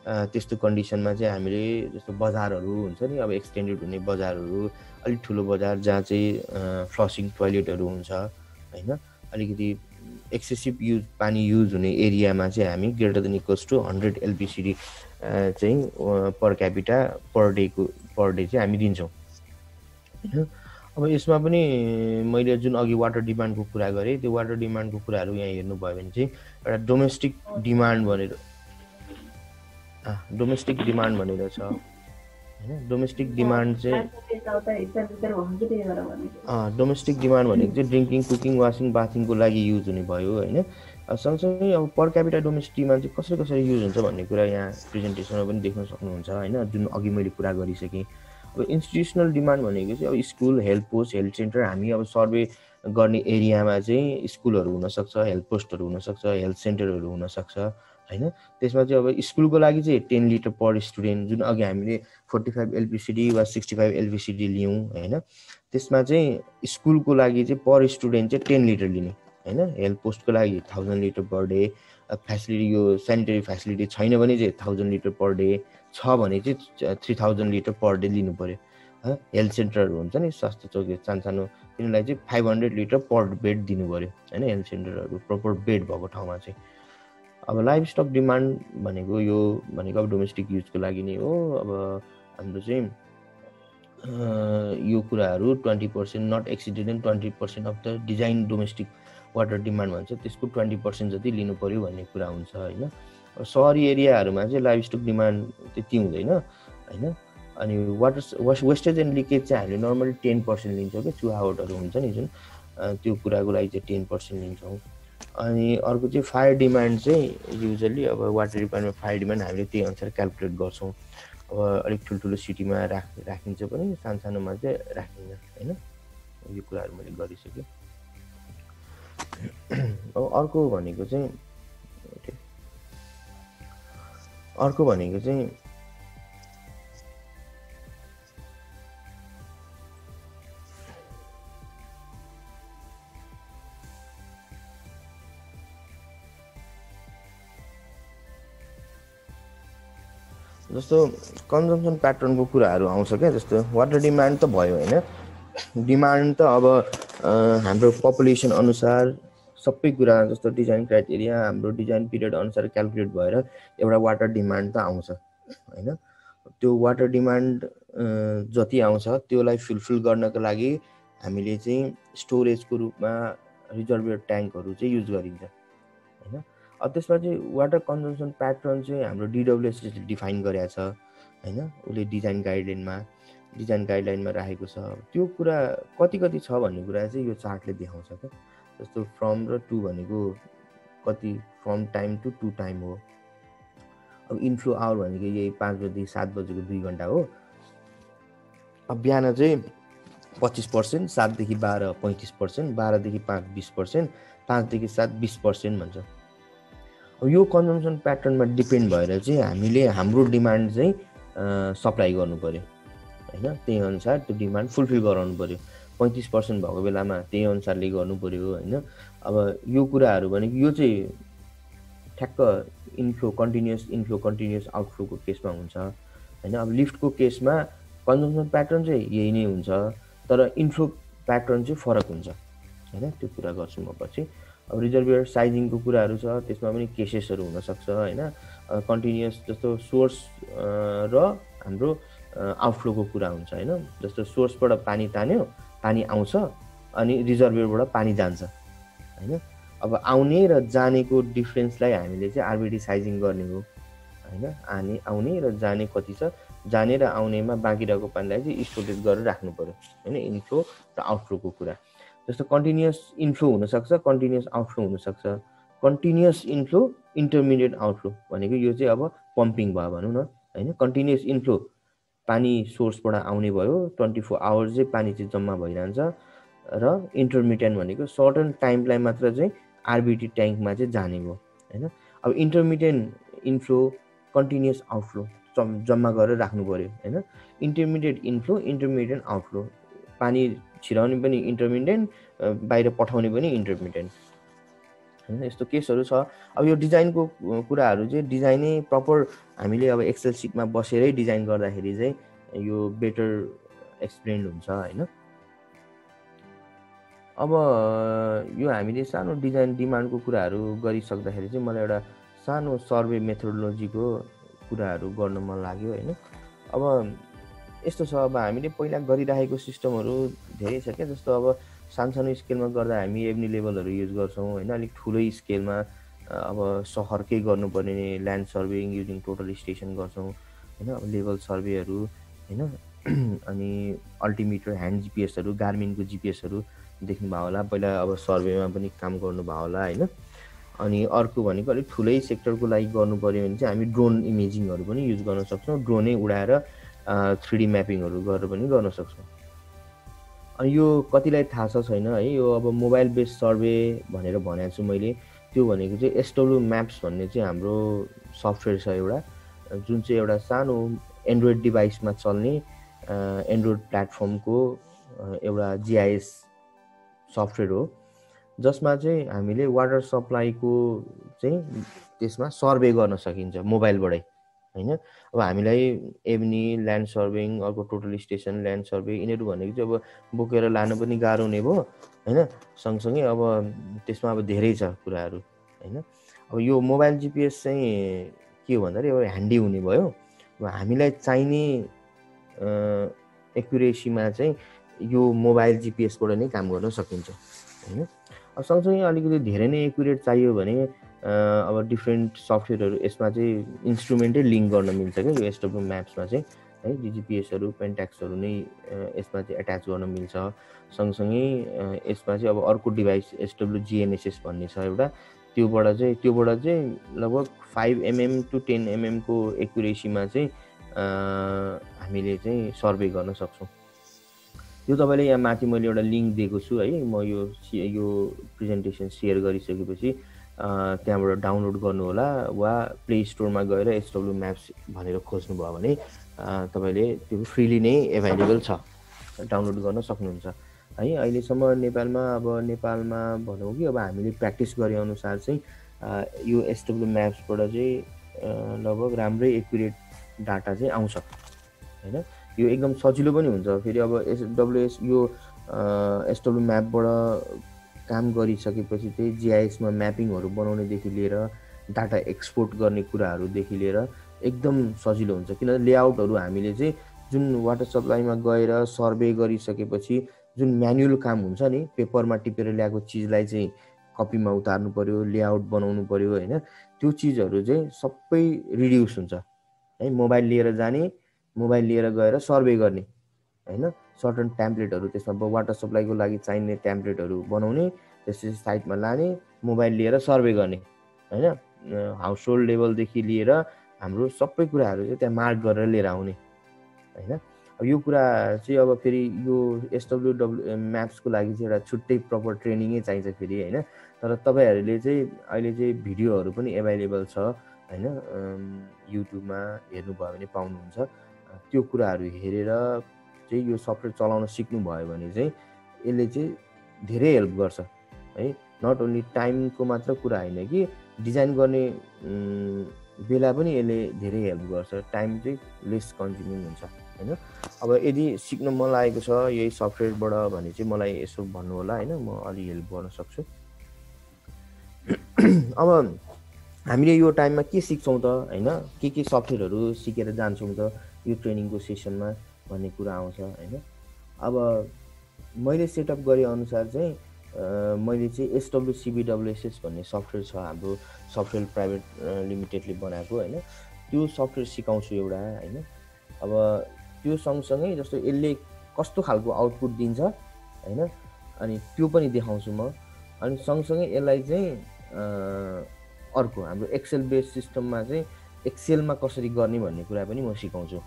त्यस्तो कन्डिसनमा चाहिँ हामीले जस्तो बजारहरू हुन्छ नि अब एक्सटेन्डेड हुने बजारहरू अलिक ठुलो बजार जहाँ चाहिँ फ्लसिङ टोइलेटहरू हुन्छ होइन? अलिकति एक्सेसिभ युज पानी युज हुने एरियामा चाहिँ हामी greater than equals to hundred LPCD चाहिँ पर क्यापिटा पर डेको पर डे चाहिँ हामी दिन्छौँ। होइन? अब यसमा पनि मैले जुन अघि वाटर डिमान्डको कुरा गरेँ त्यो वाटर डिमान्डको कुराहरू यहाँ हेर्नुभयो भने चाहिँ एउटा डोमेस्टिक डिमान्ड भनेर डोमेस्टिक डिमान्ड भनेर छ। होइन डोमेस्टिक डिमान्ड चाहिँ डोमेस्टिक डिमान्ड भनेको। चाहिँ ड्रिङ्किङ कुकिङ वासिङ बाथिङको लागि युज हुने भयो होइन। सँगसँगै अब पर क्यापिटा डोमेस्टिक डिमान्ड चाहिँ कसरी कसरी युज हुन्छ भन्ने कुरा यहाँ प्रेजेन्टेसनमा पनि देख्न सक्नुहुन्छ होइन। जुन अघि मैले कुरा गरिसकेँ। अब इन्स्टिट्युसनल डिमान्ड भनेको चाहिँ अब school health post health centre हामी अब सर्वे गर्ने एरियामा चाहिँ स्कुलहरू हुनसक्छ हेल्थ पोस्टहरू हुनसक्छ हेल्थ सेन्टरहरू हुनसक्छ। होइन? त्यसमा चाहिँ अब स्कुलको लागि चाहिँ टेन लिटर पर स्टुडेन्ट जुन अघि हामीले फोर्टी फाइभ एलपिसिडी वा सिक्सटी फाइभ एलपिसिडी लियौँ होइन? त्यसमा चाहिँ स्कुलको लागि चाहिँ पर स्टुडेन्ट चाहिँ टेन लिटर लिने होइन? हेल्थ पोस्टको लागि thousand litre per day facility यो सेनिटरी फेसिलिटी छैन भने चाहिँ थाउजन्ड लिटर पर डे छ भने चाहिँ three thousand litre per day लिनु पऱ्यो हेल्थ सेन्टरहरू हुन्छ नि स्वास्थ्य चौकी सानसानो तिनीहरूलाई चाहिँ five hundred litre per bed दिनु पऱ्यो होइन? हेल्थ सेन्टरहरू प्रपर बेड भएको ठाउँमा चाहिँ। अब लाइफ स्टक डिमान्ड भनेको यो भनेको अब डोमेस्टिक युजको लागि नै हो। अब हाम्रो चाहिँ यो कुराहरू twenty percent not accident twenty percent of the design domestic water demand भन्छ त्यसको ट्वेन्टी पर्सेन्ट जति लिनु पऱ्यो भन्ने कुरा हुन्छ होइन? सहरी एरियाहरूमा चाहिँ लाइफ स्टक डिमान्ड त्यति हुँदैन होइन? अनि water waste wastage and leakage चाहिँ हामीले नर्मली टेन पर्सेन्ट लिन्छौँ कि चुहावटहरू हुन्छ नि जुन त्यो कुराको लागि चाहिँ टेन पर्सेन्ट लिन्छौँ। अनि अर्को चाहिँ फायर डिमान्ड चाहिँ युजली अब वाटर डिपार्टमेन्ट फायर डिमान्ड हामीले त्यही अनुसार क्यालकुलेट गर्छौँ। अब अलिक ठुल्ठुलो सिटीमा राख राखिन्छ पनि सानो सानोमा चाहिँ राखिन्छ होइन? यो कुराहरू मैले गरिसकेँ। अब अर्को भनेको चाहिँ अर्को भनेको चाहिँ जस्तो कन्जम्सन प्याटर्नको कुराहरू आउँछ क्या जस्तो वाटर डिमान्ड त भयो होइन। डिमान्ड त अब हाम्रो पपुलेसन अनुसार सबै कुरा जस्तो डिजाइन क्राइटेरिया हाम्रो डिजाइन पिरियड अनुसार क्यालकुलेट भएर एउटा वाटर डिमान्ड त आउँछ होइन। त्यो वाटर डिमान्ड जति आउँछ त्यसलाई फुलफिल गर्नको लागि हामीले चाहिँ स्टोरेजको रूपमा रिजर्भियर ट्याङ्कहरू चाहिँ युज गरिन्छ होइन। त्यसमा चाहिँ वाटर कन्जम्सन प्याटर्न चाहिँ हाम्रो डिडब्लुएसले डिफाइन गरेको छ होइन? उसले डिजाइन गाइडलाइनमा डिजाइन गाइडलाइनमा राखेको छ। त्यो कुरा कति कति छ भन्ने कुरा चाहिँ यो चार्टले देखाउँछ क्या। जस्तो फ्रम र टु भनेको कति from time to to time हो। अब इन्फ्लो आवर भनेको यही पाँच बजीदेखि सात बजेको दुई घन्टा हो। अब बिहान चाहिँ पच्चिस पर्सेन्ट सातदेखि बाह्र पैँतिस पर्सेन्ट बाह्रदेखि पाँच बिस पर्सेन्ट पाँचदेखि सात बिस पर्सेन्ट भन्छ। अब यो कन्जम्सन प्याटर्नमा डिपेन्ड भएर चाहिँ हामीले हाम्रो डिमान्ड चाहिँ सप्लाई गर्नु पऱ्यो होइन? त्यही अनुसार त्यो डिमान्ड फुलफिल गराउनु पऱ्यो पैँतिस पर्सेन्ट भएको बेलामा त्यही अनुसारले गर्नु पऱ्यो होइन? अब यो कुराहरू भनेको यो चाहिँ ठ्याक्क इन्फ्लो कन्टिन्युस इन्फ्लो कन्टिन्युस आउटफ्लोको केसमा हुन्छ। होइन? अब लिफ्टको केसमा कन्जम्सन प्याटर्न चाहिँ यही नै हुन्छ। तर इन्फ्लो प्याटर्न चाहिँ फरक हुन्छ। होइन? त्यो कुरा गर्छु म पछि। अब रिजर्भियर साइजिङको कुराहरू छ त्यसमा पनि केसेसहरू हुनसक्छ होइन? कन्टिन्युस जस्तो सोर्स र हाम्रो आउटफ्लोको कुरा हुन्छ होइन? जस्तो सोर्सबाट पानी तान्यो पानी आउँछ अनि रिजर्भियरबाट पानी जान्छ होइन? अब आउने र जानेको डिफ्रेन्सलाई हामीले चाहिँ आरबिडी साइजिङ गर्ने हो होइन? आने आउने र जाने कति छ जाने र आउनेमा बाँकी रहेको पानीलाई चाहिँ स्टोरेज गरेर राख्नु पऱ्यो होइन? इन्फ्लो र आउटफ्लोको कुरा। जस्तो कन्टिन्युस इन्फ्लो हुनसक्छ कन्टिन्युस आउटफ्लो हुनसक्छ। कन्टिन्युस इन्फ्लो इन्टरमिडिएट आउटफ्लो भनेको यो चाहिँ अब पम्पिङ भयो भनौँ न होइन? कन्टिन्युस इन्फ्लो पानी सोर्सबाट आउने भयो ट्वेन्टी फोर आवर्स चाहिँ पानी चाहिँ जम्मा भइरहन्छ र इन्टरमिडियन्ट भनेको सर्टन टाइमलाई मात्र चाहिँ आरबिटी ट्याङ्कमा चाहिँ जाने भयो होइन? अब इन्टरमिडियन्ट इन्फ्लो कन्टिन्युस आउटफ्लो जम्मा गरेर राख्नु पऱ्यो होइन? इन्टरमिडिएट इन्फ्लो इन्टरमिडियन्ट आउटफ्लो पानी छिराउने पनि इन्टरमिडियन्ट बाहिर पठाउने पनि इन्टरमिडियन्ट होइन यस्तो केसहरू छ। अब यो डिजाइनको कुराहरू चाहिँ डिजाइनै प्रपर हामीले अब एक्सेल सिटमा बसेरै डिजाइन गर्दाखेरि चाहिँ यो बेटर एक्सप्लेन हुन्छ होइन। अब यो हामीले सानो डिजाइन डिमान्डको कुराहरू गरिसक्दाखेरि चाहिँ मलाई एउटा सानो सर्वे मेथोडोलोजीको कुराहरू गर्न मन लाग्यो होइन। अब यस्तो छ। अब हामीले पहिला गरिराखेको सिस्टमहरू धेरै छ क्या? जस्तो अब सानसानो स्केलमा गर्दा हामी एभनी लेभलहरू युज गर्छौँ होइन? अलिक ठुलै स्केलमा अब सहरकै गर्नुपर्ने land surveying using total station गर्छौँ होइन? अब लेभल सर्वेहरू होइन? अनि अल्टिमिटर ह्यान्ड जिपिएसहरू गार्मिनको जिपिएसहरू देख्नुभयो होला। पहिला अब सर्वेमा पनि काम गर्नुभयो होला होइन? अनि अर्को भनेको अलिक ठुलै सेक्टरको लागि गर्नु पऱ्यो भने चाहिँ हामी ड्रोन इमेजिङहरू पनि युज गर्न सक्छौँ। ड्रोनै उडाएर थ्री डी म्यापिङहरू गरेर पनि गर्न सक्छौँ। यो कतिलाई थाहा छ छैन है यो अब मोबाइल बेस्ड सर्वे भनेर भनेको छु मैले। त्यो भनेको चाहिँ एसडब्लु म्याप्स भन्ने चाहिँ हाम्रो सफ्टवेयर छ एउटा। जुन चाहिँ एउटा सानो एन्ड्रोइड डिभाइसमा चल्ने एन्ड्रोइड प्लेटफर्मको एउटा जिआइएस सफ्टवेयर हो। जसमा चाहिँ हामीले वाटर सप्लाईको चाहिँ त्यसमा सर्वे गर्न सकिन्छ मोबाइलबाटै। होइन? अब हामीलाई एभनी ल्यान्ड सर्भिङ अर्को टोटल स्टेसन ल्यान्ड सर्वे यिनीहरू भनेको चाहिँ अब बोकेर लानु पनि गाह्रो हुने भयो होइन? सँगसँगै अब त्यसमा अब धेरै छ कुराहरू होइन? अब यो मोबाइल जिपिएस चाहिँ के हो भन्दाखेरि अब ह्यान्डी हुने भयो। अब हामीलाई चाहिने एकुरेसीमा चाहिँ यो मोबाइल जिपिएसबाट नै काम गर्न सकिन्छ होइन? अब सँगसँगै अलिकति धेरै नै एकुरेट चाहियो भने अब डिफ्रेन्ट सफ्टवेयरहरू यसमा चाहिँ इन्स्ट्रुमेन्टै लिङ्क गर्न मिल्छ क्या यो एसडब्लु म्याप्समा चाहिँ है डिजिपिएसहरू पेन्ट्याक्सहरू नै यसमा चाहिँ एट्याच गर्न मिल्छ। सँगसँगै यसमा चाहिँ अब अर्को डिभाइस एसडब्लु जिएनएसएस भन्ने छ एउटा त्योबाट चाहिँ त्योबाट चाहिँ लगभग फाइभ एमएम टु टेन एमएमको एकुरेसीमा चाहिँ हामीले चाहिँ सर्वे गर्न सक्छौँ। यो तपाईँले यहाँ माथि मैले एउटा लिङ्क दिएको छु है म यो यो प्रेजेन्टेसन सेयर गरिसकेपछि त्यहाँबाट डाउनलोड गर्नुहोला वा प्ले स्टोरमा गएर एसडब्लु म्याप्स भनेर खोज्नुभयो भने तपाईँले त्यो फ्रिली नै एभाइलेबल छ डाउनलोड गर्न सक्नुहुन्छ। है अहिलेसम्म नेपालमा अब नेपालमा भनौँ कि अब हामीले प्र्याक्टिस गरे अनुसार चाहिँ यो एसडब्लु म्याप्सबाट चाहिँ लगभग राम्रै एकुरेट डाटा चाहिँ आउँछ। होइन? यो एकदम सजिलो पनि हुन्छ। फेरि अब एस डब्लुएस यो एसडब्लु म्यापबाट काम गरिसकेपछि चाहिँ जिआइएसमा म्यापिङहरू बनाउनेदेखि लिएर डाटा एक्सपोर्ट गर्ने कुराहरूदेखि लिएर एकदम सजिलो हुन्छ। किन लेआउटहरू हामीले चाहिँ जुन वाटर सप्लाईमा गएर सर्वे गरिसकेपछि जुन म्यानुअल काम हुन्छ नि पेपरमा टिपेर ल्याएको चिजलाई चाहिँ कपीमा उतार्नु पऱ्यो लेआउट बनाउनु पऱ्यो होइन त्यो चिजहरू चाहिँ सबै रिड्युस हुन्छ। है मोबाइल लिएर जाने मोबाइल लिएर गएर सर्वे गर्ने होइन? सर्टन ट्याम्प्लेटहरू त्यसमा वाटर सप्लाईको लागि चाहिने ट्याम्प्लेटहरू बनाउने त्यसपछि साइडमा लाने मोबाइल लिएर सर्वे गर्ने होइन? हाउस होल्ड लेभलदेखि लिएर हाम्रो सबै कुराहरू चाहिँ त्यहाँ मार्क गरेर लिएर आउने होइन? अब यो कुरा चाहिँ अब फेरि यो एसडब्लु डब्लु म्याप्सको लागि चाहिँ एउटा छुट्टै प्रपर ट्रेनिङै चाहिन्छ फेरि होइन? तर तपाईँहरूले चाहिँ अहिले चाहिँ भिडियोहरू पनि एभाइलेबल छ होइन? युट्युबमा हेर्नुभयो भने पाउनुहुन्छ। त्यो कुराहरू हेरेर चाहिँ यो सफ्टवेयर चलाउन सिक्नुभयो भने चाहिँ यसले चाहिँ धेरै हेल्प गर्छ। है नट ओन्ली टाइमको मात्र कुरा होइन कि डिजाइन गर्ने बेला पनि यसले धेरै हेल्प गर्छ। टाइम चाहिँ लेस कन्ज्युमिङ हुन्छ होइन? अब यदि सिक्न मन लागेको छ यही सफ्टवेयरबाट भने चाहिँ मलाई यसो भन्नु होला होइन? म अलि हेल्प गर्न सक्छु। अब हामीले यो टाइममा के सिक्छौँ त होइन? के के सफ्टवेयरहरू सिकेर जान्छौँ त यो ट्रेनिङको सेसनमा? भन्ने कुरा आउँछ होइन? अब मैले सेटअप गरे अनुसार चाहिँ मैले चाहिँ एसडब्लु सिबिडब्लुएसएस भन्ने सफ्टवेयर छ हाम्रो सफ्टवेयर प्राइभेट लिमिटेडले बनाएको होइन? त्यो सफ्टवेयर सिकाउँछु एउटा होइन? अब त्यो सँगसँगै जस्तो यसले कस्तो खालको आउटपुट दिन्छ होइन? अनि त्यो पनि देखाउँछु म। अनि सँगसँगै यसलाई चाहिँ अर्को हाम्रो एक्सेल बेस सिस्टममा चाहिँ एक्सेलमा कसरी गर्ने भन्ने कुरा पनि म सिकाउँछु।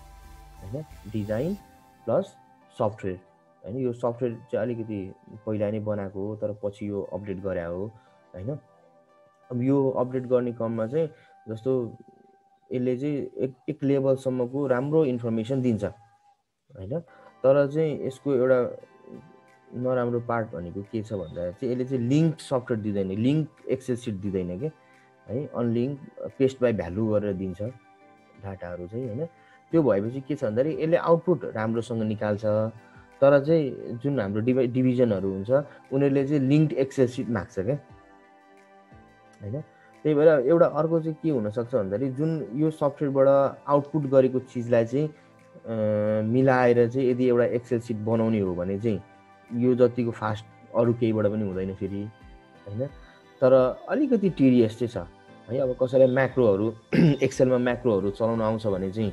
होइन? डिजाइन प्लस सफ्टवेयर होइन? यो सफ्टवेयर चाहिँ अलिकति पहिला नै बनाएको हो तर पछि यो अपडेट गरे हो होइन? अब यो अपडेट गर्ने क्रममा चाहिँ जस्तो यसले चाहिँ एक एक लेभलसम्मको राम्रो इन्फर्मेसन दिन्छ होइन? तर चाहिँ यसको एउटा नराम्रो पार्ट भनेको के छ भन्दा चाहिँ यसले चाहिँ लिङ्क सफ्टवेयर दिँदैन लिङ्क एक्सेल सिट दिँदैन कि? है अनलिङ्क पेस्ट बाई भ्यालु गरेर दिन्छ डाटाहरू चाहिँ होइन? त्यो भएपछि के छ भन्दाखेरि यसले आउटपुट राम्रोसँग निकाल्छ। तर चाहिँ जुन हाम्रो डिभाइ डिभिजनहरू हुन्छ उनीहरूले चाहिँ लिङ्क एक्सेल सिट माग्छ क्या। होइन? त्यही भएर एउटा अर्को चाहिँ के हुनसक्छ भन्दाखेरि जुन यो सफ्टवेयरबाट आउटपुट गरेको चिजलाई चाहिँ मिलाएर चाहिँ यदि एउटा एक्सेल सिट बनाउने हो भने चाहिँ यो जतिको फास्ट अरू केहीबाट पनि हुँदैन फेरि। होइन? तर अलिकति टिडिएस चाहिँ छ। है अब कसैलाई म्याक्रोहरू एक्सेलमा म्याक्रोहरू चलाउन आउँछ भने चाहिँ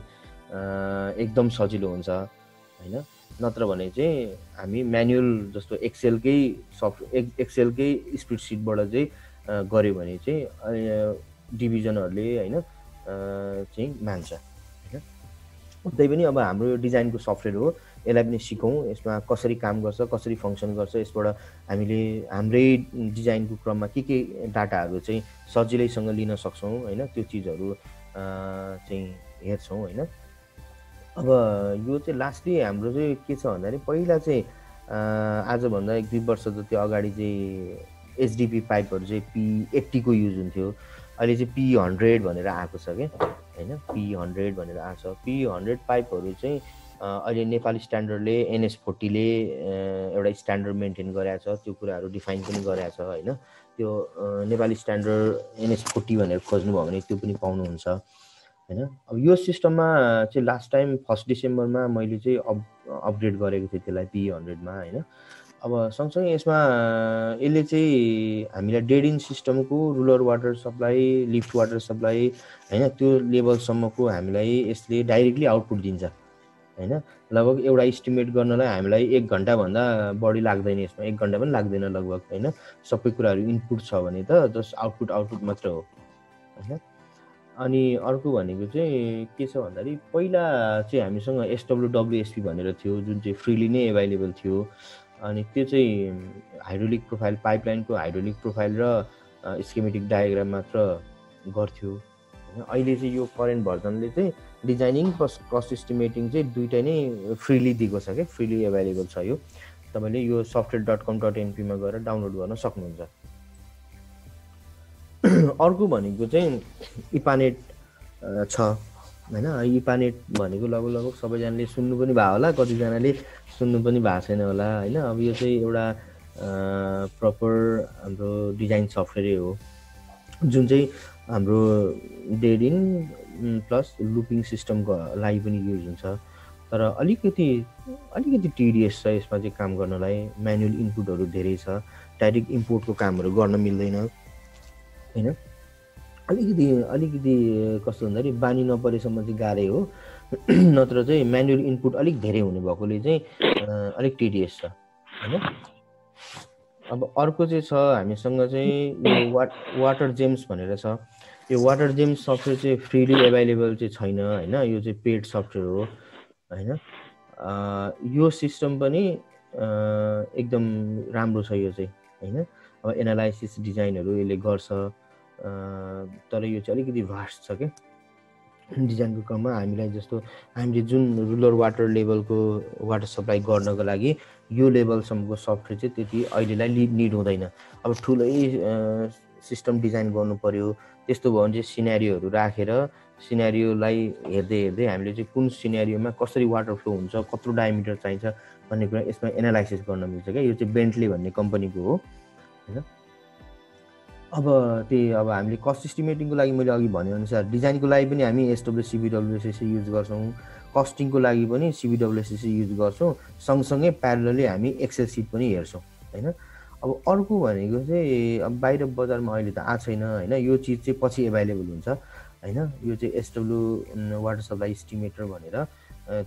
एकदम सजिलो हुन्छ होइन? नत्र भने चाहिँ हामी म्यानुअल जस्तो एक्सेलकै सफ्ट एक् एक्सेलकै स्प्रेडसिटबाट चाहिँ गऱ्यो भने चाहिँ डिभिजनहरूले होइन चाहिँ मान्छ होइन? त्यही पनि अब हाम्रो यो डिजाइनको सफ्टवेयर हो यसलाई पनि सिकौँ यसमा कसरी काम गर्छ कसरी फङ्सन गर्छ यसबाट हामीले हाम्रै डिजाइनको क्रममा के के डाटाहरू चाहिँ सजिलैसँग लिन सक्छौँ होइन? त्यो चिजहरू चाहिँ हेर्छौँ होइन? अब यो चाहिँ लास्टली हाम्रो चाहिँ के छ भन्दाखेरि पहिला चाहिँ आजभन्दा एक दुई वर्ष जति अगाडि चाहिँ एचडिपी पाइपहरू चाहिँ पी एट्टीको युज हुन्थ्यो। अहिले चाहिँ पी हन्ड्रेड भनेर आएको छ क्या होइन? पी हन्ड्रेड भनेर आएको छ। पी हन्ड्रेड पाइपहरू चाहिँ अहिले नेपाली स्ट्यान्डर्डले एनएस फोर्टीले एउटा स्ट्यान्डर्ड मेन्टेन गरेको छ। त्यो कुराहरू डिफाइन पनि गरेको छ होइन? त्यो नेपाली स्ट्यान्डर्ड एनएस फोर्टी भनेर खोज्नुभयो भने त्यो पनि पाउनुहुन्छ। होइन? अब यो सिस्टममा चाहिँ लास्ट टाइम फर्स्ट डिसेम्बरमा मैले चाहिँ अप अपग्रेड गरेको थिएँ त्यसलाई पी हन्ड्रेडमा होइन? अब सँगसँगै यसमा यसले चाहिँ हामीलाई डेड इन सिस्टमको rural water supply lift water supply होइन? त्यो लेभलसम्मको हामीलाई यसले डाइरेक्टली आउटपुट दिन्छ होइन? लगभग एउटा इस्टिमेट गर्नलाई हामीलाई एक घन्टाभन्दा बढी लाग्दैन यसमा। एक घन्टा पनि लाग्दैन लगभग होइन? सबै कुराहरू इनपुट छ भने त जस्ट आउटपुट आउटपुट मात्र हो होइन? अनि अर्को भनेको चाहिँ के छ भन्दाखेरि पहिला चाहिँ हामीसँग एसडब्लु डब्लुएसपी भनेर थियो जुन चाहिँ फ्रिली नै एभाइलेबल थियो। अनि त्यो चाहिँ हाइड्रोलिक प्रोफाइल पाइपलाइनको हाइड्रोलिक प्रोफाइल र स्केमेटिक डायग्राम मात्र गर्थ्यो। होइन अहिले चाहिँ यो करेन्ट भर्जनले चाहिँ डिजाइनिङ प्लस कस्ट इस्टिमेटिङ चाहिँ दुइटै नै फ्रिली दिएको छ क्या फ्रिली एभाइलेबल छ यो। तपाईँले यो सफ्टवेयर डट कम डट एनपीमा गएर डाउनलोड गर्न सक्नुहुन्छ। अर्को भनेको चाहिँ इपानेट छ। होइन इपानेट भनेको लगभग लगभग सबैजनाले सुन्नु पनि भयो होला कतिजनाले सुन्नु पनि भएको छैन होला होइन। अब यो चाहिँ एउटा प्रपर हाम्रो डिजाइन सफ्टवेयरै हो। जुन चाहिँ हाम्रो डेडिङ प्लस लुपिङ सिस्टमको लागि पनि युज हुन्छ। तर अलिकति अलिकति टिडिएस छ यसमा चाहिँ काम गर्नलाई म्यानुअल इनपुटहरू धेरै छ। डाइरेक्ट इम्पोर्टको कामहरू गर्न मिल्दैन। होइन? अलिकति अलिकति कस्तो भन्दाखेरि बानी नपरेसम्म चाहिँ गाह्रै हो। नत्र चाहिँ म्यानुअल इनपुट अलिक धेरै हुने भएकोले चाहिँ अलिक टिडिएस छ होइन? अब अर्को चाहिँ छ हामीसँग चाहिँ यो वाट वाटर जेम्स भनेर छ। यो वाटर जेम्स सफ्टवेयर चाहिँ फ्रिली एभाइलेबल चाहिँ छैन होइन? यो चाहिँ पेड सफ्टवेयर हो होइन? यो सिस्टम पनि एकदम राम्रो छ यो चाहिँ होइन? अब एनालाइसिस डिजाइनहरू यसले गर्छ। तर यो चाहिँ अलिकति भास्ट छ क्या। डिजाइनको क्रममा हामीलाई जस्तो हामीले जुन रुलर वाटर लेभलको वाटर सप्लाई गर्नको लागि यो लेभलसम्मको सफ्टवेयर चाहिँ त्यति अहिलेलाई निड हुँदैन। अब ठुलै सिस्टम डिजाइन गर्नु पऱ्यो त्यस्तो भयो भने चाहिँ सिनेरियोहरू राखेर सिनेरियोलाई हेर्दै हेर्दै हामीले चाहिँ कुन सिनेरियोमा कसरी वाटर फ्लो हुन्छ कत्रो डायमिटर चाहिन्छ भन्ने कुरा यसमा एनालाइसिस गर्न मिल्छ क्या। यो चाहिँ बेन्टली भन्ने कम्पनीको हो होइन? अब त्यही अब हामीले कस्ट इस्टिमेटिङको लागि मैले अघि भनेअनुसार डिजाइनको लागि पनि हामी एसडब्ल्यू सिबिडब्ल्युएसएससी युज गर्छौँ। कस्टिङको लागि पनि सिबिडब्ल्युएसएससी युज गर्छौँ। सँगसँगै प्यारलली हामी एक्सेल सिट पनि हेर्छौँ होइन? अब अर्को भनेको चाहिँ अब बाहिर बजारमा अहिले त आएको छैन होइन? यो चिज चाहिँ पछि एभाइलेबल हुन्छ होइन? यो चाहिँ एसडब्ल्यू वाटर सप्लाई इस्टिमेटर भनेर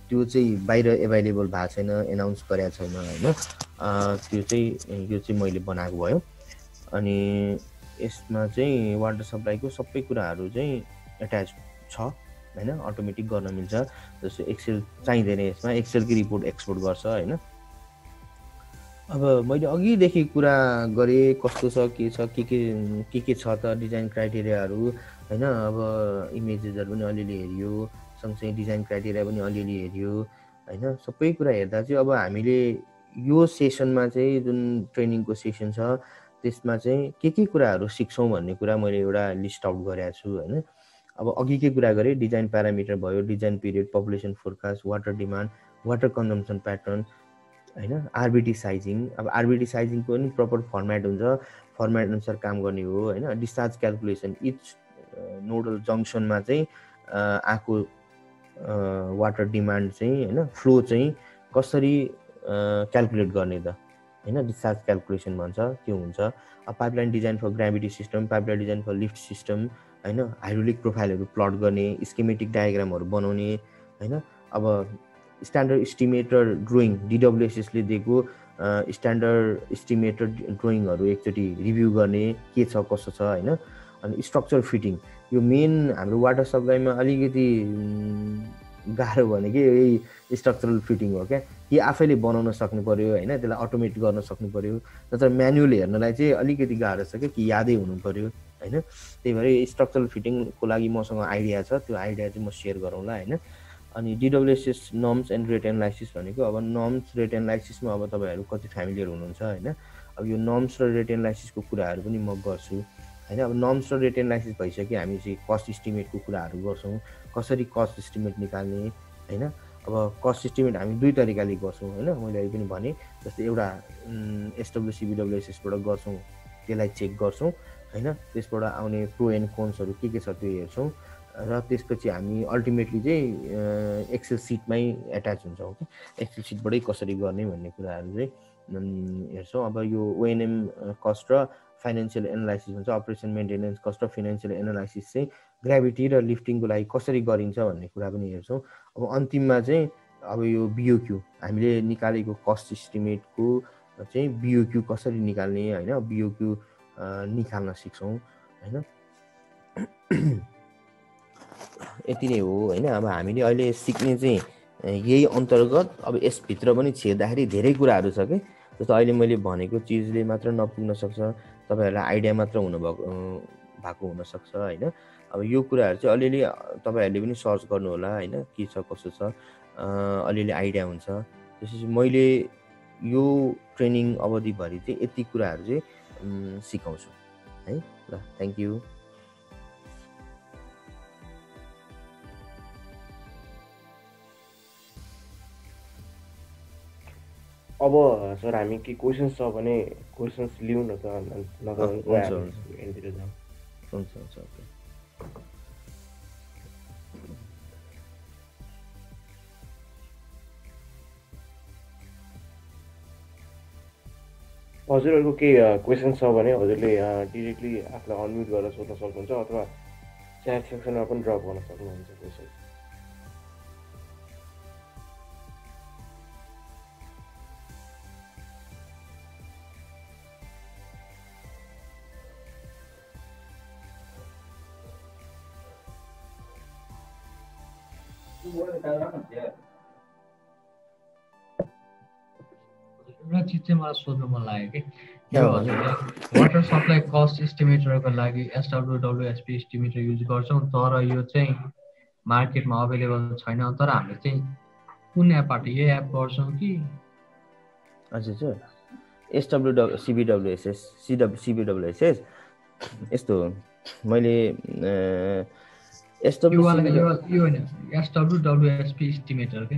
त्यो चाहिँ बाहिर एभाइलेबल भएको छैन एनाउन्स गरेको छैन होइन? त्यो चाहिँ यो चाहिँ मैले बनाएको भयो। अनि यसमा चाहिँ वाटर सप्लाईको सबै कुराहरू चाहिँ एट्याच छ होइन? अटोमेटिक गर्न मिल्छ। जस्तो एक्सेल चाहिँदैन यसमा। एक्सेलकै रिपोर्ट एक्सपोर्ट गर्छ होइन? अब मैले अघिदेखि कुरा गरेँ कस्तो छ के छ के के के के छ त डिजाइन क्राइटेरियाहरू होइन? अब इमेजेसहरू पनि अलिअलि हेरियो सँगसँगै डिजाइन क्राइटेरिया पनि अलिअलि हेरियो होइन? सबै कुरा हेर्दा चाहिँ अब हामीले यो सेसनमा चाहिँ जुन ट्रेनिङको सेसन छ त्यसमा चाहिँ के के कुराहरू सिक्छौँ भन्ने कुरा मैले एउटा लिस्ट आउट गरेको छु होइन? अब अघिकै कुरा गरेँ डिजाइन प्यारामिटर भयो design period population forecast water demand water consumption pattern होइन? आरबिटी साइजिङ अब आरबिटी साइजिङको पनि प्रपर फर्मेट हुन्छ। फर्मेट अनुसार काम गर्ने हो होइन? डिस्चार्ज क्यालकुलेसन इच नोडल जङ्सनमा चाहिँ आएको वाटर डिमान्ड चाहिँ होइन? फ्लो चाहिँ कसरी क्यालकुलेट गर्ने त? होइन डिस्चार्ज क्यालकुलेसन भन्छ त्यो हुन्छ। अब pipeline design for gravity system pipeline design for lift system होइन हाइड्रोलिक प्रोफाइलहरू प्लट गर्ने स्किमेटिक डायग्रामहरू बनाउने होइन। अब स्ट्यान्डर्ड इस्टिमेटर ड्रोइङ डिडब्लुएसएसले दिएको स्ट्यान्डर्ड इस्टिमेटर ड्रोइङहरू एकचोटि रिभ्यू गर्ने के छ कसो छ होइन। अनि स्ट्रक्चर फिटिङ यो मेन हाम्रो वाटर सप्लाईमा अलिकति गाह्रो भनेकै यही स्ट्रक्चरल फिटिङ हो क्या? कि आफैले बनाउन सक्नु पऱ्यो होइन? त्यसलाई अटोमेट गर्न सक्नु पऱ्यो नत्र म्यानुअल हेर्नलाई चाहिँ अलिकति गाह्रो छ क्या? कि यादै हुनु पऱ्यो होइन? त्यही भएर स्ट्रक्चरल फिटिङको लागि मसँग आइडिया छ। त्यो आइडिया चाहिँ म सेयर गरौँला होइन? अनि DWSS norms and rate analysis भनेको अब नर्म्स रेट एनालाइसिसमा अब तपाईँहरू कति फ्यामिलियर हुनुहुन्छ होइन? अब यो नर्म्स र रेट एनालाइसिसको कुराहरू पनि म गर्छु होइन? अब नर्म्स र रेट एनालाइसिस भइसक्यो हामी चाहिँ कस्ट इस्टिमेटको कुराहरू गर्छौँ। कसरी कस्ट इस्टिमेट निकाल्ने होइन? अब कस्ट इस्टिमेट हामी दुई तरिकाले गर्छौँ होइन? मैले अहिले पनि भनेँ जस्तै एउटा एसडब्लुसिबिडब्लुएसएसबाट गर्छौँ त्यसलाई चेक गर्छौँ होइन? त्यसबाट आउने प्रो एन्ड कोन्सहरू के के छ त्यो हेर्छौँ र त्यसपछि हामी अल्टिमेटली चाहिँ एक्सेल सिटमै एट्याच हुन्छौँ कि एक्सेल सिटबाटै कसरी गर्ने भन्ने कुराहरू चाहिँ हेर्छौँ। अब यो ओएनएम कस्ट र फाइनेन्सियल एनालाइसिस भन्छ अपरेसन मेन्टेनेन्स कस्ट र फाइनेन्सियल एनालाइसिस चाहिँ ग्राभिटी र लिफ्टिङको लागि कसरी गरिन्छ भन्ने कुरा पनि हेर्छौँ। अब अन्तिममा चाहिँ अब यो बिओक्यू हामीले निकालेको कस्ट इस्टिमेटको चाहिँ बिओक्यू कसरी निकाल्ने होइन? बिओक्यू निकाल्न सिक्छौँ होइन? यति नै हो होइन? अब हामीले अहिले सिक्ने चाहिँ यही अन्तर्गत अब यसभित्र पनि छिर्दाखेरि धेरै कुराहरू छ कि? जस्तो अहिले मैले भनेको चिजले मात्र नपुग्न सक्छ तपाईँहरूलाई आइडिया मात्र हुनुभएको भएको हुनसक्छ होइन? अब यो कुराहरू चाहिँ अलिअलि तपाईँहरूले पनि सर्च गर्नु होला होइन के छ कसो छ अलिअलि आइडिया हुन्छ। त्यसपछि मैले यो ट्रेनिङ अवधिभरि चाहिँ यति कुराहरू चाहिँ सिकाउँछु है ल थ्याङ्क यू अब सर हामी के क्वेसन्स छ भने क्वेसन्स लिउँ न त हुन्छ, हुन्छ। हुन्छ हजुरहरूको केही क्वेसन छ भने हजुरले डिरेक्टली आफूलाई अनम्युट गरेर सोध्न सक्नुहुन्छ अथवा च्याट सेक्सनमा पनि ड्रप गर्न सक्नुहुन्छ क्वेसन चाहिँ मलाई सोध्नु मन लाग्यो कि? क्या वाटर सप्लाई कस्ट इस्टिमेटरको लागि एसडब्लु डब्लुएसपी इस्टिमेटर युज गर्छौँ तर यो चाहिँ मार्केटमा अभाइलेबल छैन। तर हामीले चाहिँ कुन एपबाट यही एप गर्छौँ कि? हजुर sir. SW W CBWSS CW CBWSS यस्तो हो, मैले एसडब्लु वाला यो यो होइन एसडब्लु डब्लुएसपी इस्टिमेटर के?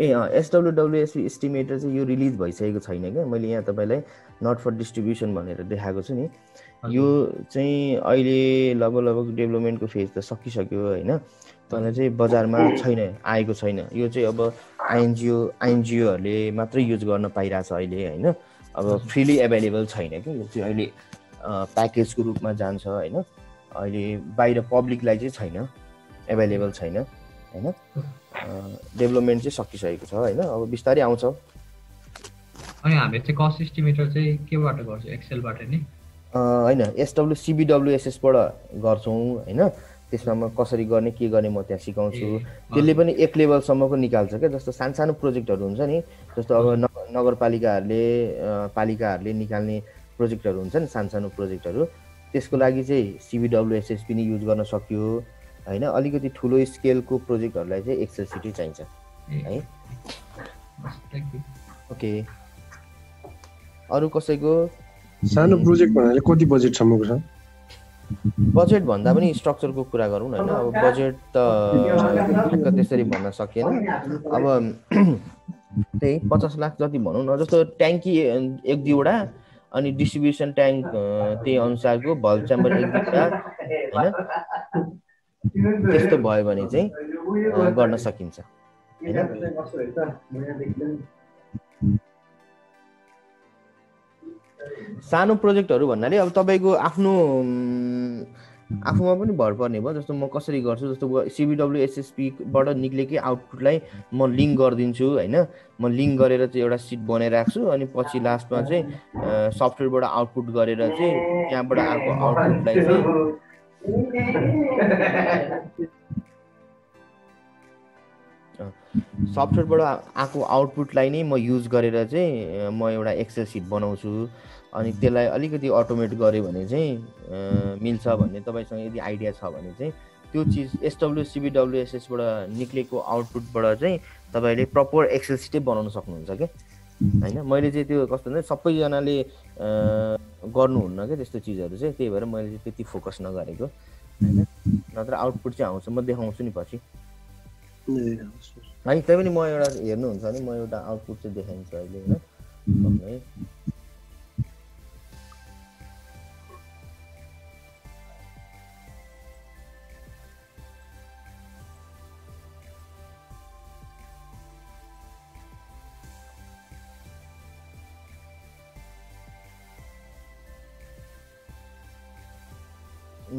ए अँ एसडब्लुडब्लुएसपी इस्टिमेटर चाहिँ यो रिलिज भइसकेको छैन क्या। मैले यहाँ तपाईँलाई नट फर डिस्ट्रिब्युसन भनेर देखाएको छु नि। यो चाहिँ अहिले लगभग लगभग डेभलपमेन्टको फेज त सकिसक्यो होइन। तर चाहिँ बजारमा छैन आएको छैन। यो चाहिँ अब आइएनजिओ आइएनजिओहरूले मात्रै युज गर्न पाइरहेछ अहिले होइन। अब फ्रिली एभाइलेबल छैन कि। यो चाहिँ अहिले प्याकेजको रूपमा जान्छ होइन। अहिले बाहिर पब्लिकलाई चाहिँ छैन एभाइलेबल छैन। होइन? डेभलपमेन्ट चाहिँ सकिसकेको छ होइन? अब बिस्तारै आउँछ। अनि हामीले चाहिँ कस्ट इस्टिमेटर चाहिँ केबाट गर्छौँ? एक्सेलबाट नै? होइन। एसडब्लु सिबिडब्लुएसएसबाट गर्छौँ होइन? त्यसमा म कसरी गर्ने के गर्ने म त्यहाँ सिकाउँछु। त्यसले पनि एक लेभलसम्मको निकाल्छ क्या। जस्तो सानो सानो प्रोजेक्टहरू हुन्छ नि जस्तो अब नग- नगरपालिकाहरूले पालिकाहरूले निकाल्ने प्रोजेक्टहरू हुन्छ नि सानो सानो प्रोजेक्टहरू। त्यसको लागि चाहिँ सिबिडब्लुएसएस पनि युज गर्न सक्यो। होइन अलिकति ठुलो स्केलको प्रोजेक्टहरूलाई चाहिँ एक्सेल सिटै चाहिन्छ है. ओके अरू कसैको? सानो प्रोजेक्ट भन्नाले कति बजेटसम्मको छ? बजेट भन्दा पनि स्ट्रक्चरको कुरा गरौँ न होइन अब बजेट त त्यसरी भन्न सकिएन। अब त्यही पचास लाख जति भनौँ न जस्तो ट्याङ्की एक दुईवटा अनि डिस्ट्रिब्युसन ट्याङ्क त्यही अनुसारको भल च्याम्बर एक दुईवटा होइन? त्यस्तो भयो भने चाहिँ गर्न सकिन्छ। होइन? सानो प्रोजेक्टहरू भन्नाले अब तपाईँको आफ्नो आफूमा पनि भर पर्ने भयो। जस्तो म कसरी गर्छु जस्तो सिबिडब्ल्यु एसएसपीबाट निक्लेकै आउटपुटलाई म लिङ्क गरिदिन्छु होइन? म लिङ्क गरेर चाहिँ एउटा सिट बनाइराख्छु अनि पछि लास्टमा चाहिँ सफ्टवेयरबाट आउटपुट गरेर चाहिँ त्यहाँबाट आएको आउटपुटलाई चाहिँ सफ्टवेयरबाट आएको आउटपुटलाई नै म युज गरेर चाहिँ म एउटा एक्सेल सिट बनाउँछु। अनि त्यसलाई अलिकति अटोमेट गऱ्यो भने चाहिँ मिल्छ भन्ने तपाईँसँग यदि आइडिया छ भने चाहिँ त्यो चिज एसडब्ल्यु सिबिडब्ल्युएसएसबाट निक्लेको आउटपुटबाट चाहिँ तपाईँले प्रपर एक्सेल सिटै बनाउन सक्नुहुन्छ क्या होइन? मैले चाहिँ त्यो कस्तो हुन्छ सबैजनाले गर्नुहुन्न क्या त्यस्तो चिजहरू चाहिँ। त्यही भएर मैले चाहिँ त्यति फोकस नगरेको होइन? नत्र आउटपुट चाहिँ आउँछ म देखाउँछु नि पछि। है त्यही पनि म एउटा हेर्नुहुन्छ भने म एउटा आउटपुट चाहिँ देखाइन्छ अहिले होइन? है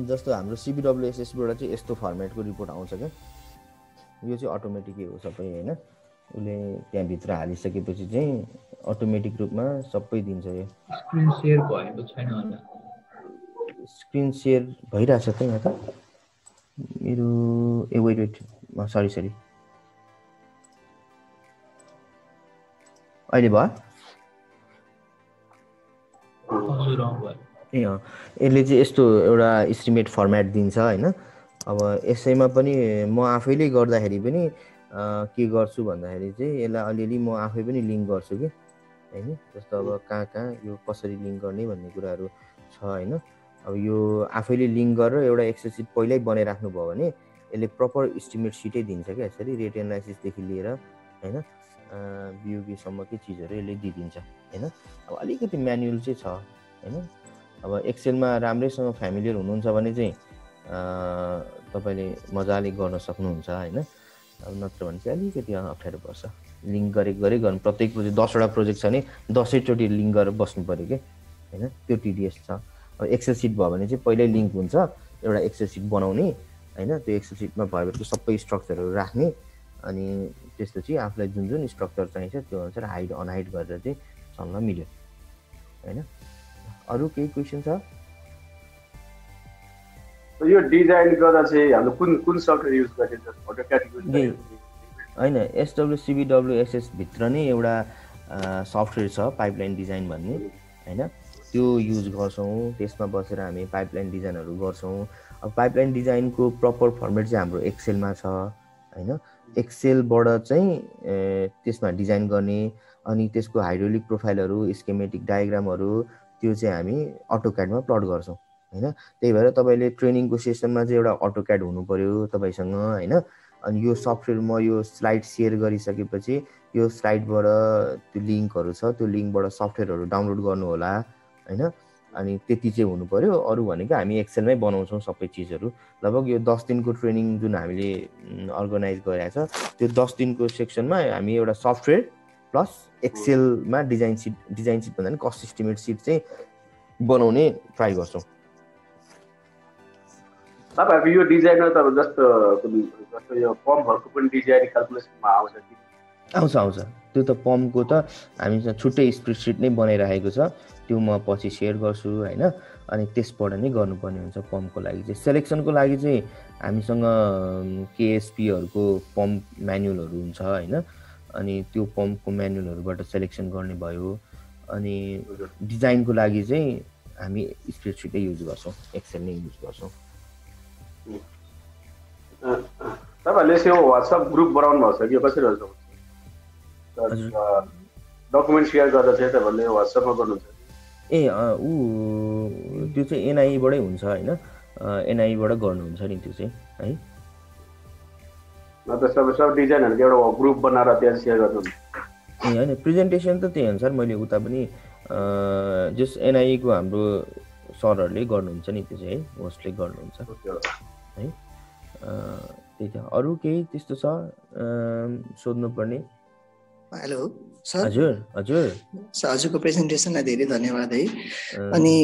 जस्तो हाम्रो सिबिडब्लुएसएसबाट चाहिँ यस्तो फर्मेटको रिपोर्ट आउँछ क्या। यो चाहिँ अटोमेटिकै हो सबै होइन? उसले त्यहाँभित्र हालिसकेपछि चाहिँ अटोमेटिक रूपमा सबै दिन्छ यो। स्क्रिन सेयर भएको छैन होला। स्क्रिन सेयर भइरहेछ त यहाँ त। मेरो ए वेट वेट सरी सरी अहिले भयो? हजुर ए अँ। यसले चाहिँ यस्तो एउटा इस्टिमेट फर्मेट दिन्छ होइन? अब यसैमा पनि म आफैले गर्दाखेरि पनि के गर्छु भन्दाखेरि चाहिँ यसलाई अलिअलि म आफै पनि लिङ्क गर्छु कि? होइन? जस्तो अब कहाँ कहाँ यो कसरी लिङ्क गर्ने भन्ने कुराहरू छ होइन? अब यो आफैले लिङ्क गरेर एउटा एक्सेल सिट पहिल्यै बनाइराख्नु भयो भने यसले प्रपर इस्टिमेट सिटै दिन्छ क्या यसरी रेट एनालाइसिसदेखि लिएर होइन? बियुबीसम्मकै चिजहरू यसले दिइदिन्छ होइन? अब अलिकति म्यानुअल चाहिँ छ होइन? अब एक्सेलमा राम्रैसँग फ्यामिलियर हुनुहुन्छ भने चाहिँ तपाईँले मजाले गर्न सक्नुहुन्छ होइन? अब नत्र भने चाहिँ अलिकति अप्ठ्यारो पर्छ। लिङ्क गरेको गरे गर्नु। प्रत्येक प्रोजेक्ट दसवटा प्रोजेक्ट छ भने दसैँचोटि लिङ्क गरेर बस्नु पऱ्यो कि? होइन? त्यो टिडिएस छ। अब एक्सेल सिट भयो भने चाहिँ पहिल्यै लिङ्क हुन्छ एउटा एक्सेल सिट बनाउने होइन? त्यो एक्सेल सिटमा भएपछि सबै स्ट्रक्चरहरू राख्ने अनि त्यसपछि आफूलाई जुन जुन स्ट्रक्चर चाहिन्छ त्यो अनुसार हाइड अनहाइड गरेर चाहिँ मिल्यो होइन? अरू केही क्वेसन छ? यो डिजाइन गर्दा चाहिँ हाम्रो कुन कुन सफ्टवेयर युज। क्याटेगोरी होइन एसडब्लुसिबिडब्लुएसएस भित्र नै एउटा सफ्टवेयर छ पाइपलाइन डिजाइन भन्ने होइन? त्यो युज गर्छौँ त्यसमा बसेर हामी पाइपलाइन डिजाइनहरू गर्छौँ। अब पाइपलाइन डिजाइनको प्रपर फर्मेट चाहिँ हाम्रो एक्सेलमा छ होइन? एक्सेलबाट चाहिँ त्यसमा डिजाइन गर्ने अनि त्यसको हाइड्रोलिक प्रोफाइलहरू स्केमेटिक डायग्रामहरू त्यो चाहिँ हामी अटोक्याडमा प्लट गर्छौँ होइन? त्यही भएर तपाईँले ट्रेनिङको सेसनमा चाहिँ एउटा अटोक्याड हुनु पऱ्यो तपाईँसँग होइन? अनि यो सफ्टवेयर म यो स्लाइड सेयर गरिसकेपछि यो स्लाइडबाट त्यो लिङ्कहरू छ त्यो लिङ्कबाट सफ्टवेयरहरू डाउनलोड गर्नु होला होइन? अनि त्यति चाहिँ हुनु पऱ्यो अरू भनेको हामी एक्सेलमै बनाउँछौँ सबै चिजहरू। लगभग यो दस दिनको ट्रेनिङ जुन हामीले अर्गनाइज गरिरहेको छ त्यो दस दिनको सेक्सनमा हामी एउटा सफ्टवेयर प्लस एक्सेलमा डिजाइन सिट डिजाइन सिट भन्दा पनि कस्ट इस्टिमेट सिट चाहिँ बनाउने ट्राई गर्छौँ। तपाईँहरूको यो डिजाइनमा त जस्तो जस्तो यो पम्पहरूको पनि डिजाइन क्यालकुलेसनमा आउँछ कि? आउँछ आउँछ। त्यो त पम्पको त हामीसँग छुट्टै स्प्रेडसिट नै बनाइराखेको छ। त्यो म पछि सेयर गर्छु होइन? अनि त्यसबाट नै गर्नुपर्ने हुन्छ पम्पको लागि। चाहिँ सेलेक्सनको लागि चाहिँ हामीसँग केएसपीहरूको पम्प म्यानुअलहरू हुन्छ होइन? अनि त्यो पम्पको म्यानुअलहरूबाट सेलेक्सन गर्ने भयो। अनि डिजाइनको लागि चाहिँ हामी स्प्रेडसिटै युज गर्छौँ एक्सेल नै युज गर्छौँ तपाईँहरूले यसो वाट्सएप ग्रुप बनाउनु भएको छ कि? यो कसरी। डकुमेन्ट सेयर गर्दा चाहिँ तपाईँहरूले वाट्सएपमा गर्नुहुन्छ। ए ऊ त्यो चाहिँ एनआईबाटै हुन्छ होइन? एनआईबाट गर्नुहुन्छ नि त्यो चाहिँ है? नत्र सब सब डिजाइनहरूको एउटा ग्रुप बनाएर त्यहाँ सेयर गर्नुहुन्छ ए होइन प्रेजेन्टेसन त त्यही अनुसार मैले उता पनि जस एनआईको हाम्रो सरहरूले गर्नुहुन्छ नि त्यो चाहिँ है होस्टले गर्नुहुन्छ। अँ, त्यही त अरू केही त्यस्तो छ अँ, सोध्नुपर्ने? Hello sir. हजुर हजुर। सर, हजुरको प्रेजेन्टेसनलाई धेरै धन्यवाद है। अनि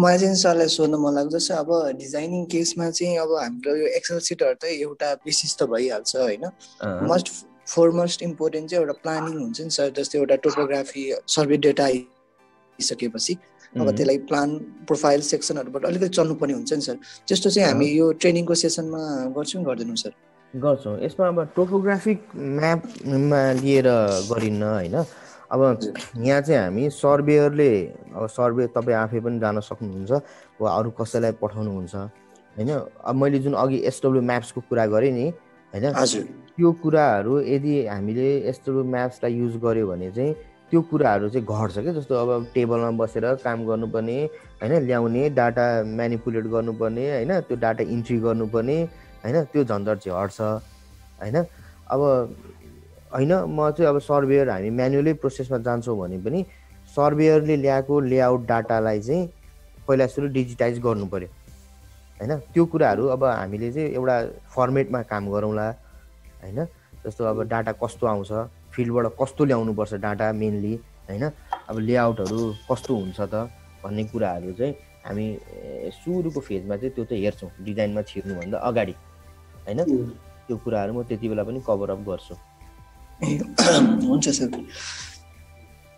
मलाई चाहिँ सरलाई सोध्न मन लाग्छ जस्तो अब डिजाइनिङ केसमा चाहिँ अब हाम्रो यो एक्सेल सिटहरू त एउटा बेसिस त भइहाल्छ होइन। मस्ट फोरमोस्ट इम्पोर्टेन्ट चाहिँ एउटा प्लानिङ हुन्छ नि सर जस्तै एउटा टोपोग्राफी सर्वे डेटा आइसकेपछि। अब त्यसलाई प्लान प्रोफाइल सेक्सनहरूबाट अलिकति चल्नुपर्ने हुन्छ नि सर। त्यस्तो चाहिँ हामी यो ट्रेनिङको सेसनमा गर्छौँ गर्दैनौँ सर। गर्छौँ। यसमा अब टोपोग्राफिक म्यापमा लिएर गरिन्न होइन। अब यहाँ चाहिँ हामी सर्वेयरले अब सर्वे तपाईँ आफै पनि जान सक्नुहुन्छ वा अरू कसैलाई पठाउनुहुन्छ होइन? अब मैले जुन अघि एसडब्ल्यु म्याप्सको कुरा गरेँ नि होइन? त्यो कुराहरू यदि हामीले एसडब्ल्यु म्याप्सलाई युज गऱ्यो भने चाहिँ त्यो कुराहरू चाहिँ घट्छ क्या? जस्तो अब टेबलमा बसेर काम गर्नुपर्ने होइन? ल्याउने डाटा म्यानिपुलेट गर्नुपर्ने होइन? त्यो डाटा इन्ट्री गर्नुपर्ने होइन? त्यो झन्झट चाहिँ हट्छ होइन? अब होइन म चाहिँ अब सर्वेयर हामी म्यानुअली प्रोसेसमा जान्छौँ भने पनि सर्वेयरले ल्याएको लेआउट डाटालाई चाहिँ पहिला सुरु डिजिटाइज गर्नु पऱ्यो होइन त्यो कुराहरू अब हामीले चाहिँ एउटा फर्मेटमा काम गरौँला होइन? जस्तो अब डाटा कस्तो आउँछ फिल्डबाट कस्तो ल्याउनुपर्छ डाटा मेनली होइन? अब लेआउटहरू कस्तो हुन्छ त भन्ने कुराहरू चाहिँ हामी सुरुको फेजमा चाहिँ त्यो चाहिँ हेर्छौँ डिजाइनमा छिर्नुभन्दा अगाडि होइन? त्यो कुराहरू म त्यति बेला पनि कभर अप गर्छु। ए, हुन्छ सर।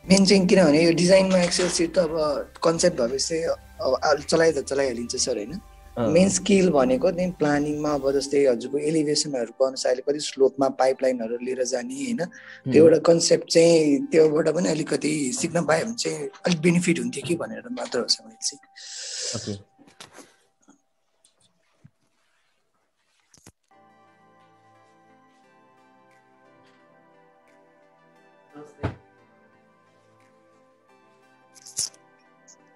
मेन चाहिँ किनभने यो डिजाइनमा एक्सेल सिट त अब कन्सेप्ट भएपछि अब चलाइ त चलाइहालिन्छ सर होइन? मेन स्किल भनेको त्यही प्लानिङमा अब जस्तै हजुरको एलिभेसनहरूको अनुसारले कति स्लोपमा पाइपलाइनहरू लिएर जाने होइन? त्यो एउटा कन्सेप्ट चाहिँ त्योबाट पनि अलिकति सिक्न पायो भने चाहिँ अलिक बेनिफिट हुन्थ्यो कि भनेर मात्र हो सर मैले चाहिँ।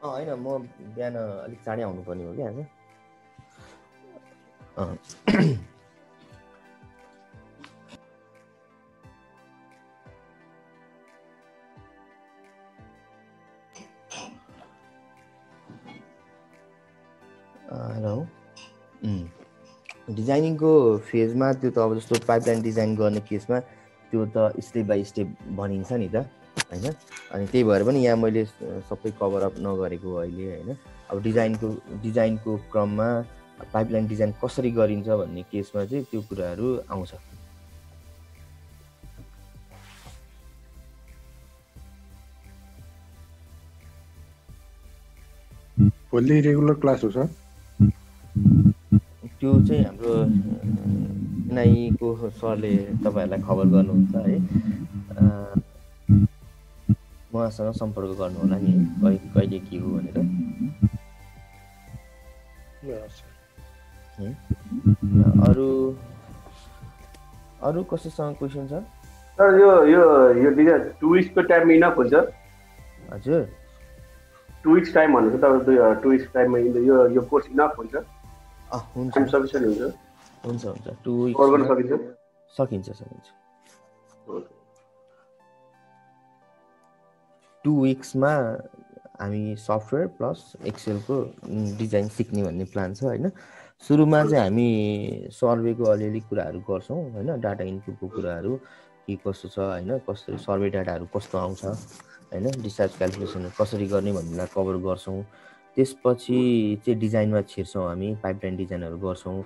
होइन म बिहान अलिक चाँडै आउनुपर्ने हो कि आज? हेलो। डिजाइनिङको फेजमा त्यो त अब जस्तो पाइपलाइन डिजाइन गर्ने केसमा त्यो त स्टेप बाई स्टेप भनिन्छ नि त। होइन? अनि त्यही भएर पनि यहाँ मैले सबै कभर अप नगरेको हो अहिले होइन? अब डिजाइनको डिजाइनको क्रममा पाइपलाइन डिजाइन कसरी गरिन्छ भन्ने केसमा चाहिँ त्यो कुराहरू आउँछ। भोलि रेगुलर क्लास हो सर। त्यो चाहिँ हाम्रो एनआईको सरले तपाईँहरूलाई खबर गर्नुहुन्छ है? उहाँसँग सम्पर्क गर्नु होला नि है कहिले के हो भनेर अरू अरू कसैसँग क्वेसन छ सर यो यो यो डिजाइन टु विक्सको टाइम इनफ हुन्छ हजुर टु विक्स टाइम भनेको तपाईँको टु विक्स टाइममा यो यो कोर्स इनफ हुन्छ अँ हुन्छ सफिसियन्ट हुन्छ हुन्छ हुन्छ टु कभर गर्न विक्स सकिन्छ सकिन्छ सकिन्छ टु विक्समा हामी सफ्टवेयर प्लस एक्सेलको डिजाइन सिक्ने भन्ने प्लान छ होइन। सुरुमा चाहिँ हामी सर्वेको अलिअलि कुराहरू गर्छौँ होइन। डाटा इनपुटको कुराहरू के कस्तो छ होइन। कसरी सर्वे डाटाहरू कस्तो आउँछ होइन। डिस्चार्ज क्यालकुलेसनहरू कसरी गर्ने भन्नेलाई कभर गर्छौँ। त्यसपछि चाहिँ डिजाइनमा छिर्छौँ हामी पाइपलाइन डिजाइनहरू गर्छौँ।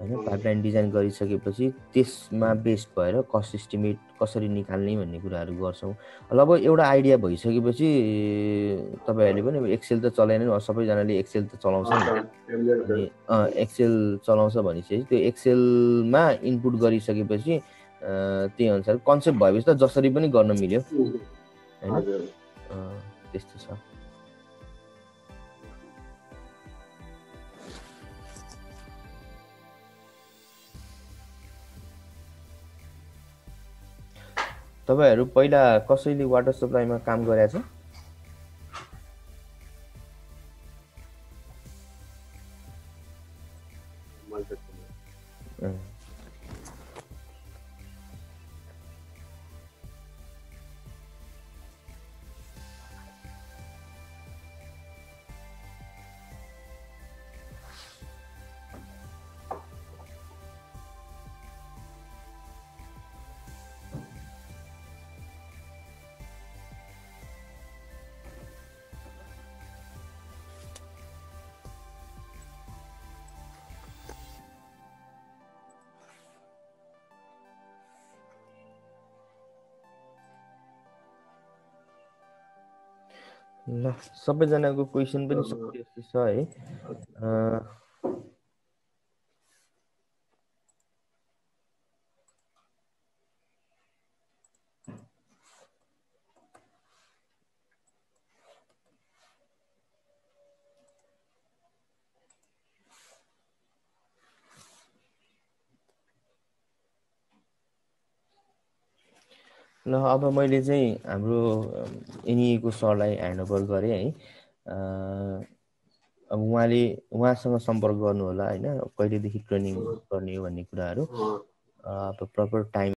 होइन पाइपलाइन डिजाइन गरिसकेपछि त्यसमा बेस्ड भएर कस्ट इस्टिमेट कसरी निकाल्ने भन्ने कुराहरू गर्छौँ। लगभग एउटा आइडिया भइसकेपछि तपाईँहरूले पनि अब एक्सेल त चलाएन नि सबैजनाले एक्सेल त चलाउँछ नि। अनि एक्सेल चलाउँछ भनेपछि त्यो एक्सेलमा इनपुट गरिसकेपछि त्यही अनुसार कन्सेप्ट भएपछि त जसरी पनि गर्न मिल्यो। होइन? त्यस्तो छ। तपाईँहरू पहिला कसैले वाटर सप्लाईमा काम गरेछ मैले ल सबैजनाको क्वेसन पनि जस्तो छ है। ल अब मैले चाहिँ हाम्रो एनइएको सरलाई ह्यान्डओभर गरेँ है। अब उहाँले उहाँसँग सम्पर्क गर्नु होला होइन? कहिलेदेखि ट्रेनिङ गर्ने भन्ने कुराहरू। अब प्रपर टाइम